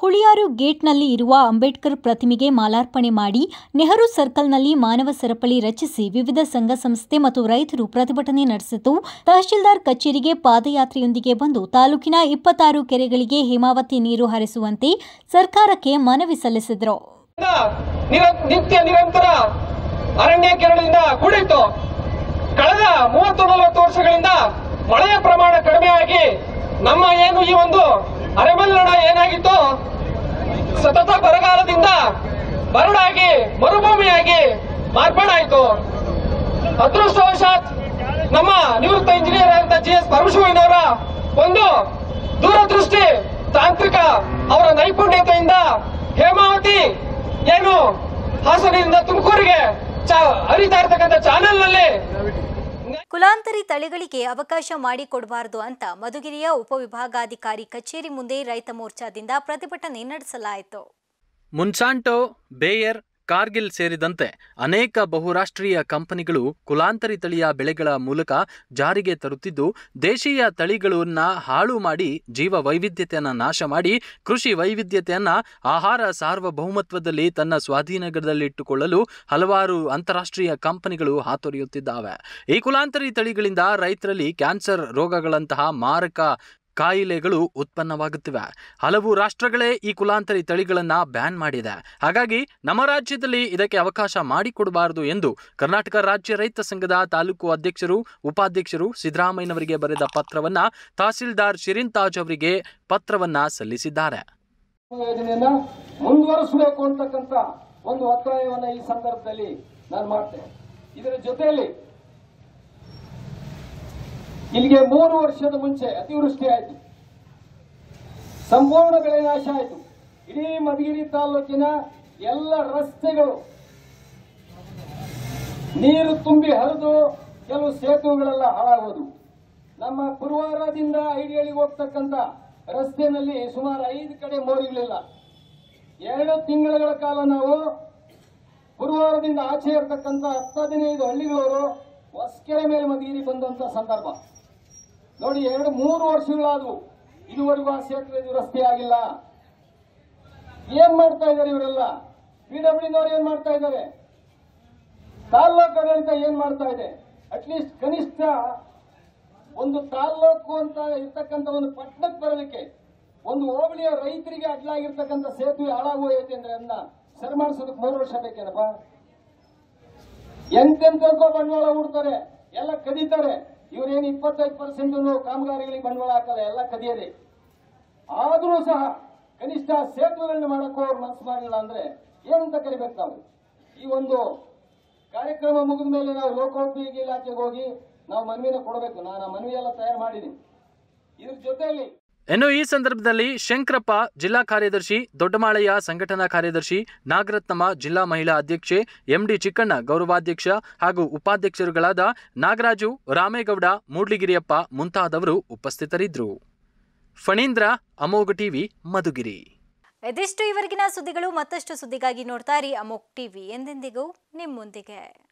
ಹುಳಿಯಾರು ಗೇಟ್ನಲ್ಲಿ ಇರುವ ಅಂಬೇಡ್ಕರ್ ಪ್ರತಿಮೆಗೆ ಮಾಲಾರ್ಪಣೆ ಮಾಡಿ ನೆಹರು ಸರ್ಕಲ್ನಲ್ಲಿ ಮಾನವ ಸರಪಳಿ ರಚಿಸಿ ವಿವಿಧ ಸಂಘ ಸಂಸ್ಥೆ ಮತ್ತು ರೈತರು ಪ್ರತಿಭಟನೆ ನಡೆಸಿತು. ತಹಶೀಲ್ದಾರ್ ಕಚೇರಿಗೆ ಪಾದಯಾತ್ರೆಯೊಂದಿಗೆ ಬಂದು ತಾಲೂಕಿನ ಇಪ್ಪತ್ತಾರು ಕೆರೆಗಳಿಗೆ ಹೇಮಾವತಿ ನೀರು ಹರಿಸುವಂತೆ ಸರ್ಕಾರಕ್ಕೆ ಮನವಿ ಸಲ್ಲಿಸಿದರು. ನಿತ್ಯ ನಿರಂತರ ಅರಣ್ಯ ಕೆರಳಿಂದ ಕೂಡಿತ್ತು. ಕಳೆದ ಮೂವತ್ತು ನಲವತ್ತು ವರ್ಷಗಳಿಂದ ಮಳೆಯ ಪ್ರಮಾಣ ಕಡಿಮೆಯಾಗಿ ನಮ್ಮ ಏನು ಈ ಒಂದು ಅರೆಮಲ್ನಾಡ ಏನಾಗಿತ್ತು, ಸತತ ಬರಗಾಲದಿಂದ ಬರಡಾಗಿ, ಮರುಭೂಮಿಯಾಗಿ ಮಾರ್ಪಾಡಾಯಿತು. ಅದೃಷ್ಟವಶಾತ್ ನಮ್ಮ ನಿವೃತ್ತ ಇಂಜಿನಿಯರ್ ಆದಂತ ಜಿ ಎಸ್ ಪರಮಶಿವಯ್ಯನವರ ಒಂದು ದೂರದೃಷ್ಟಿ ತಾಂತ್ರಿಕ ಅವರ ನೈಪುಣ್ಯತೆಯಿಂದ ಹೇಮಾವತಿ ಏನು ಹಾಸನದಿಂದ ತುಮಕೂರಿಗೆ ಹರಿತಾ ಇರ್ತಕ್ಕಂಥ ಚಾನೆಲ್ನಲ್ಲಿ ಕುಲಾಂತರಿ ತಳಿಗಳಿಗೆ ಅವಕಾಶ ಮಾಡಿಕೊಡಬಾರದು ಅಂತ ಮಧುಗಿರಿಯ ಉಪವಿಭಾಗಾಧಿಕಾರಿ ಕಚೇರಿ ಮುಂದೆ ರೈತ ಮೋರ್ಚಾದಿಂದ ಪ್ರತಿಭಟನೆ ನಡೆಸಲಾಯಿತು. ಮುನ್ಸಾಂಟೋ ಬೇಯರ್ ಕಾರ್ಗಿಲ್ ಸೇರಿದಂತೆ ಅನೇಕ ಬಹುರಾಷ್ಟ್ರೀಯ ಕಂಪನಿಗಳು ಕುಲಾಂತರಿ ತಳಿಯ ಬೆಳೆಗಳ ಮೂಲಕ ಜಾರಿಗೆ ತರುತ್ತಿದ್ದು, ದೇಶೀಯ ತಳಿಗಳನ್ನ ಹಾಳು ಮಾಡಿ ಜೀವ ವೈವಿಧ್ಯತೆಯನ್ನು ನಾಶ ಮಾಡಿ ಕೃಷಿ ವೈವಿಧ್ಯತೆಯನ್ನು ಆಹಾರ ಸಾರ್ವಭೌಮತ್ವದಲ್ಲಿ ತನ್ನ ಸ್ವಾಧೀನದಲ್ಲಿಟ್ಟುಕೊಳ್ಳಲು ಹಲವಾರು ಅಂತಾರಾಷ್ಟ್ರೀಯ ಕಂಪನಿಗಳು ಹಾತೊರೆಯುತ್ತಿದ್ದಾವೆ. ಈ ಕುಲಾಂತರಿ ತಳಿಗಳಿಂದ ರೈತರಲ್ಲಿ ಕ್ಯಾನ್ಸರ್ ರೋಗಗಳಂತಹ ಮಾರಕ ಕಾಯಿಲೆಗಳು ಉತ್ಪನ್ನವಾಗುತ್ತಿವೆ. ಹಲವು ರಾಷ್ಟ್ರಗಳೇ ಈ ಕುಲಾಂತರಿ ತಳಿಗಳನ್ನ ಬ್ಯಾನ್ ಮಾಡಿದೆ. ಹಾಗಾಗಿ ನಮ್ಮ ರಾಜ್ಯದಲ್ಲಿ ಇದಕ್ಕೆ ಅವಕಾಶ ಮಾಡಿಕೊಡಬಾರದು ಎಂದು ಕರ್ನಾಟಕ ರಾಜ್ಯ ರೈತ ಸಂಘದ ತಾಲೂಕು ಅಧ್ಯಕ್ಷರು, ಉಪಾಧ್ಯಕ್ಷರು ಸಿದ್ದರಾಮಯ್ಯನವರಿಗೆ ಬರೆದ ಪತ್ರವನ್ನ ತಹಸೀಲ್ದಾರ್ ಶಿರಿನ್ ತಾಜ್ ಅವರಿಗೆ ಪತ್ರವನ್ನ ಸಲ್ಲಿಸಿದ್ದಾರೆ. ಮುಂದುವರಿಸಬೇಕು ಅಂತಕ್ಕಂಥ ಒಂದು ಒತ್ತಾಯವನ್ನ ಈ ಸಂದರ್ಭದಲ್ಲಿ ನಾನು ಮಾಡ್ತೇನೆ. ಇದರ ಜೊತೆಯಲ್ಲಿ ಇಲ್ಲಿಗೆ ಮೂರು ವರ್ಷದ ಮುಂಚೆ ಅತಿವೃಷ್ಟಿ ಆಯಿತು. ಸಂಪೂರ್ಣ ಬೆಳೆ ನಾಶ ಆಯಿತು. ಇಡೀ ಮಧುಗಿರಿ ತಾಲೂಕಿನ ಎಲ್ಲ ರಸ್ತೆಗಳು ನೀರು ತುಂಬಿ ಹರಿದು ಕೆಲವು ಸೇತುವೆಗಳೆಲ್ಲ ಹಾಳಾಗೋದು. ನಮ್ಮ ಗುರುವಾರದಿಂದ ಐಡಿಯಳಿಗೆ ಹೋಗ್ತಕ್ಕಂಥ ರಸ್ತೆಯಲ್ಲಿ ಸುಮಾರು ಐದು ಕಡೆ ಮೋರಿಗಳಿಲ್ಲ ಎರಡು ತಿಂಗಳ ಕಾಲ ನಾವು ಗುರುವಾರದಿಂದ ಆಚೆ ಇರತಕ್ಕಂಥ ಹತ್ತು ಹದಿನೈದು ಹಳ್ಳಿಗಳವರು ಹೊಸಕೆರೆ ಮೇಲೆ ಮಧುಗಿರಿ ಬಂದಂತ ಸಂದರ್ಭ. ನೋಡಿ, ಎರಡು, ಮೂರು ವರ್ಷಗಳಾದವು. ಇದುವರೆಗೂ ಆ ಸೇತುವೆ ದುರಸ್ತಿ ಆಗಿಲ್ಲ. ಏನ್ ಮಾಡ್ತಾ ಇದ್ದಾರೆ ಇವರೆಲ್ಲ? ಪಿ ಡಬ್ಲ್ಯೂನವ್ರು ಏನ್ ಮಾಡ್ತಾ ಇದ್ದಾರೆ? ತಾಲ್ಲೂಕು ಆಡಳಿತ ಏನ್ ಮಾಡ್ತಾ ಇದೆ? ಅಟ್ಲೀಸ್ಟ್ ಕನಿಷ್ಠ ಒಂದು ತಾಲ್ಲೂಕು ಅಂತ ಇರ್ತಕ್ಕಂಥ ಒಂದು ಪಟ್ಟಣಕ್ಕೆ ಬರೋದಕ್ಕೆ, ಒಂದು ಹೋಬಳಿಯ ರೈತರಿಗೆ ಅಡ್ಲಾಗಿರ್ತಕ್ಕಂಥ ಸೇತುವೆ ಹಾಳಾಗೋಯ್ತು ಅಂದ್ರೆ ಅದನ್ನ ಸರಿ ಮಾಡಿಸೋದಕ್ಕೆ ಮೂರು ವರ್ಷ ಬೇಕೇನಪ್ಪ? ಎಂತೆಂತ ಬಂಡವಾಳ ಹೂಡ್ತಾರೆ, ಎಲ್ಲ ಕದೀತಾರೆ. ಇವ್ರೇನು ಇಪ್ಪತ್ತೈದು ಪರ್ಸೆಂಟ್ ಕಾಮಗಾರಿಗಳಿಗೆ ಬಂಡವಾಳ ಹಾಕಲ್ಲ, ಎಲ್ಲ ಕದಿಯದೆ. ಆದರೂ ಸಹ ಕನಿಷ್ಠ ಸೇತುವೆಗಳನ್ನ ಮಾಡಕ್ಕೂ ಅವ್ರು ಮನಸ್ಸು ಮಾಡಿಲ್ಲ ಅಂದ್ರೆ ಏನಂತ ಕರಿಬೇಕು ನಾವು? ಈ ಒಂದು ಕಾರ್ಯಕ್ರಮ ಮುಗಿದ ಮೇಲೆ ನಾವು ಲೋಕೋಪಯೋಗಿ ಇಲಾಖೆಗೆ ಹೋಗಿ ನಾವು ಮನವಿನ ಕೊಡಬೇಕು. ನಾನು ಆ ಮನವಿ ಎಲ್ಲ ತಯಾರು ಮಾಡಿದ್ದೀನಿ. ಇದ್ರ ಜೊತೆಯಲ್ಲಿ ಇನ್ನು ಈ ಸಂದರ್ಭದಲ್ಲಿ ಶಂಕರಪ್ಪ ಜಿಲ್ಲಾ ಕಾರ್ಯದರ್ಶಿ ದೊಡ್ಡಮಾಳೆಯ ಸಂಘಟನಾ ಕಾರ್ಯದರ್ಶಿ, ನಾಗರತ್ನಮ್ಮ ಜಿಲ್ಲಾ ಮಹಿಳಾ ಅಧ್ಯಕ್ಷೆ, ಎಂಡಿ ಚಿಕ್ಕಣ್ಣ ಗೌರವಾಧ್ಯಕ್ಷ ಹಾಗೂ ಉಪಾಧ್ಯಕ್ಷರುಗಳಾದ ನಾಗರಾಜು, ರಾಮೇಗೌಡ, ಮೂಡ್ಲಿಗಿರಿಯಪ್ಪ ಮುಂತಾದವರು ಉಪಸ್ಥಿತರಿದ್ದರು. ಫಣೀಂದ್ರ, ಅಮೋಘ ಟಿವಿ, ಮಧುಗಿರಿ. ಇದಿಷ್ಟು ಇವರಿಗಿನ ಸುದ್ದಿಗಳು ಮತ್ತಷ್ಟು ಸುದ್ದಿಗಾಗಿ ನೋಡ್ತಾ ಇರಿ ಟಿವಿ ಎಂದೆಂದಿಗೂ ನಿಮ್ಮೊಂದಿಗೆ.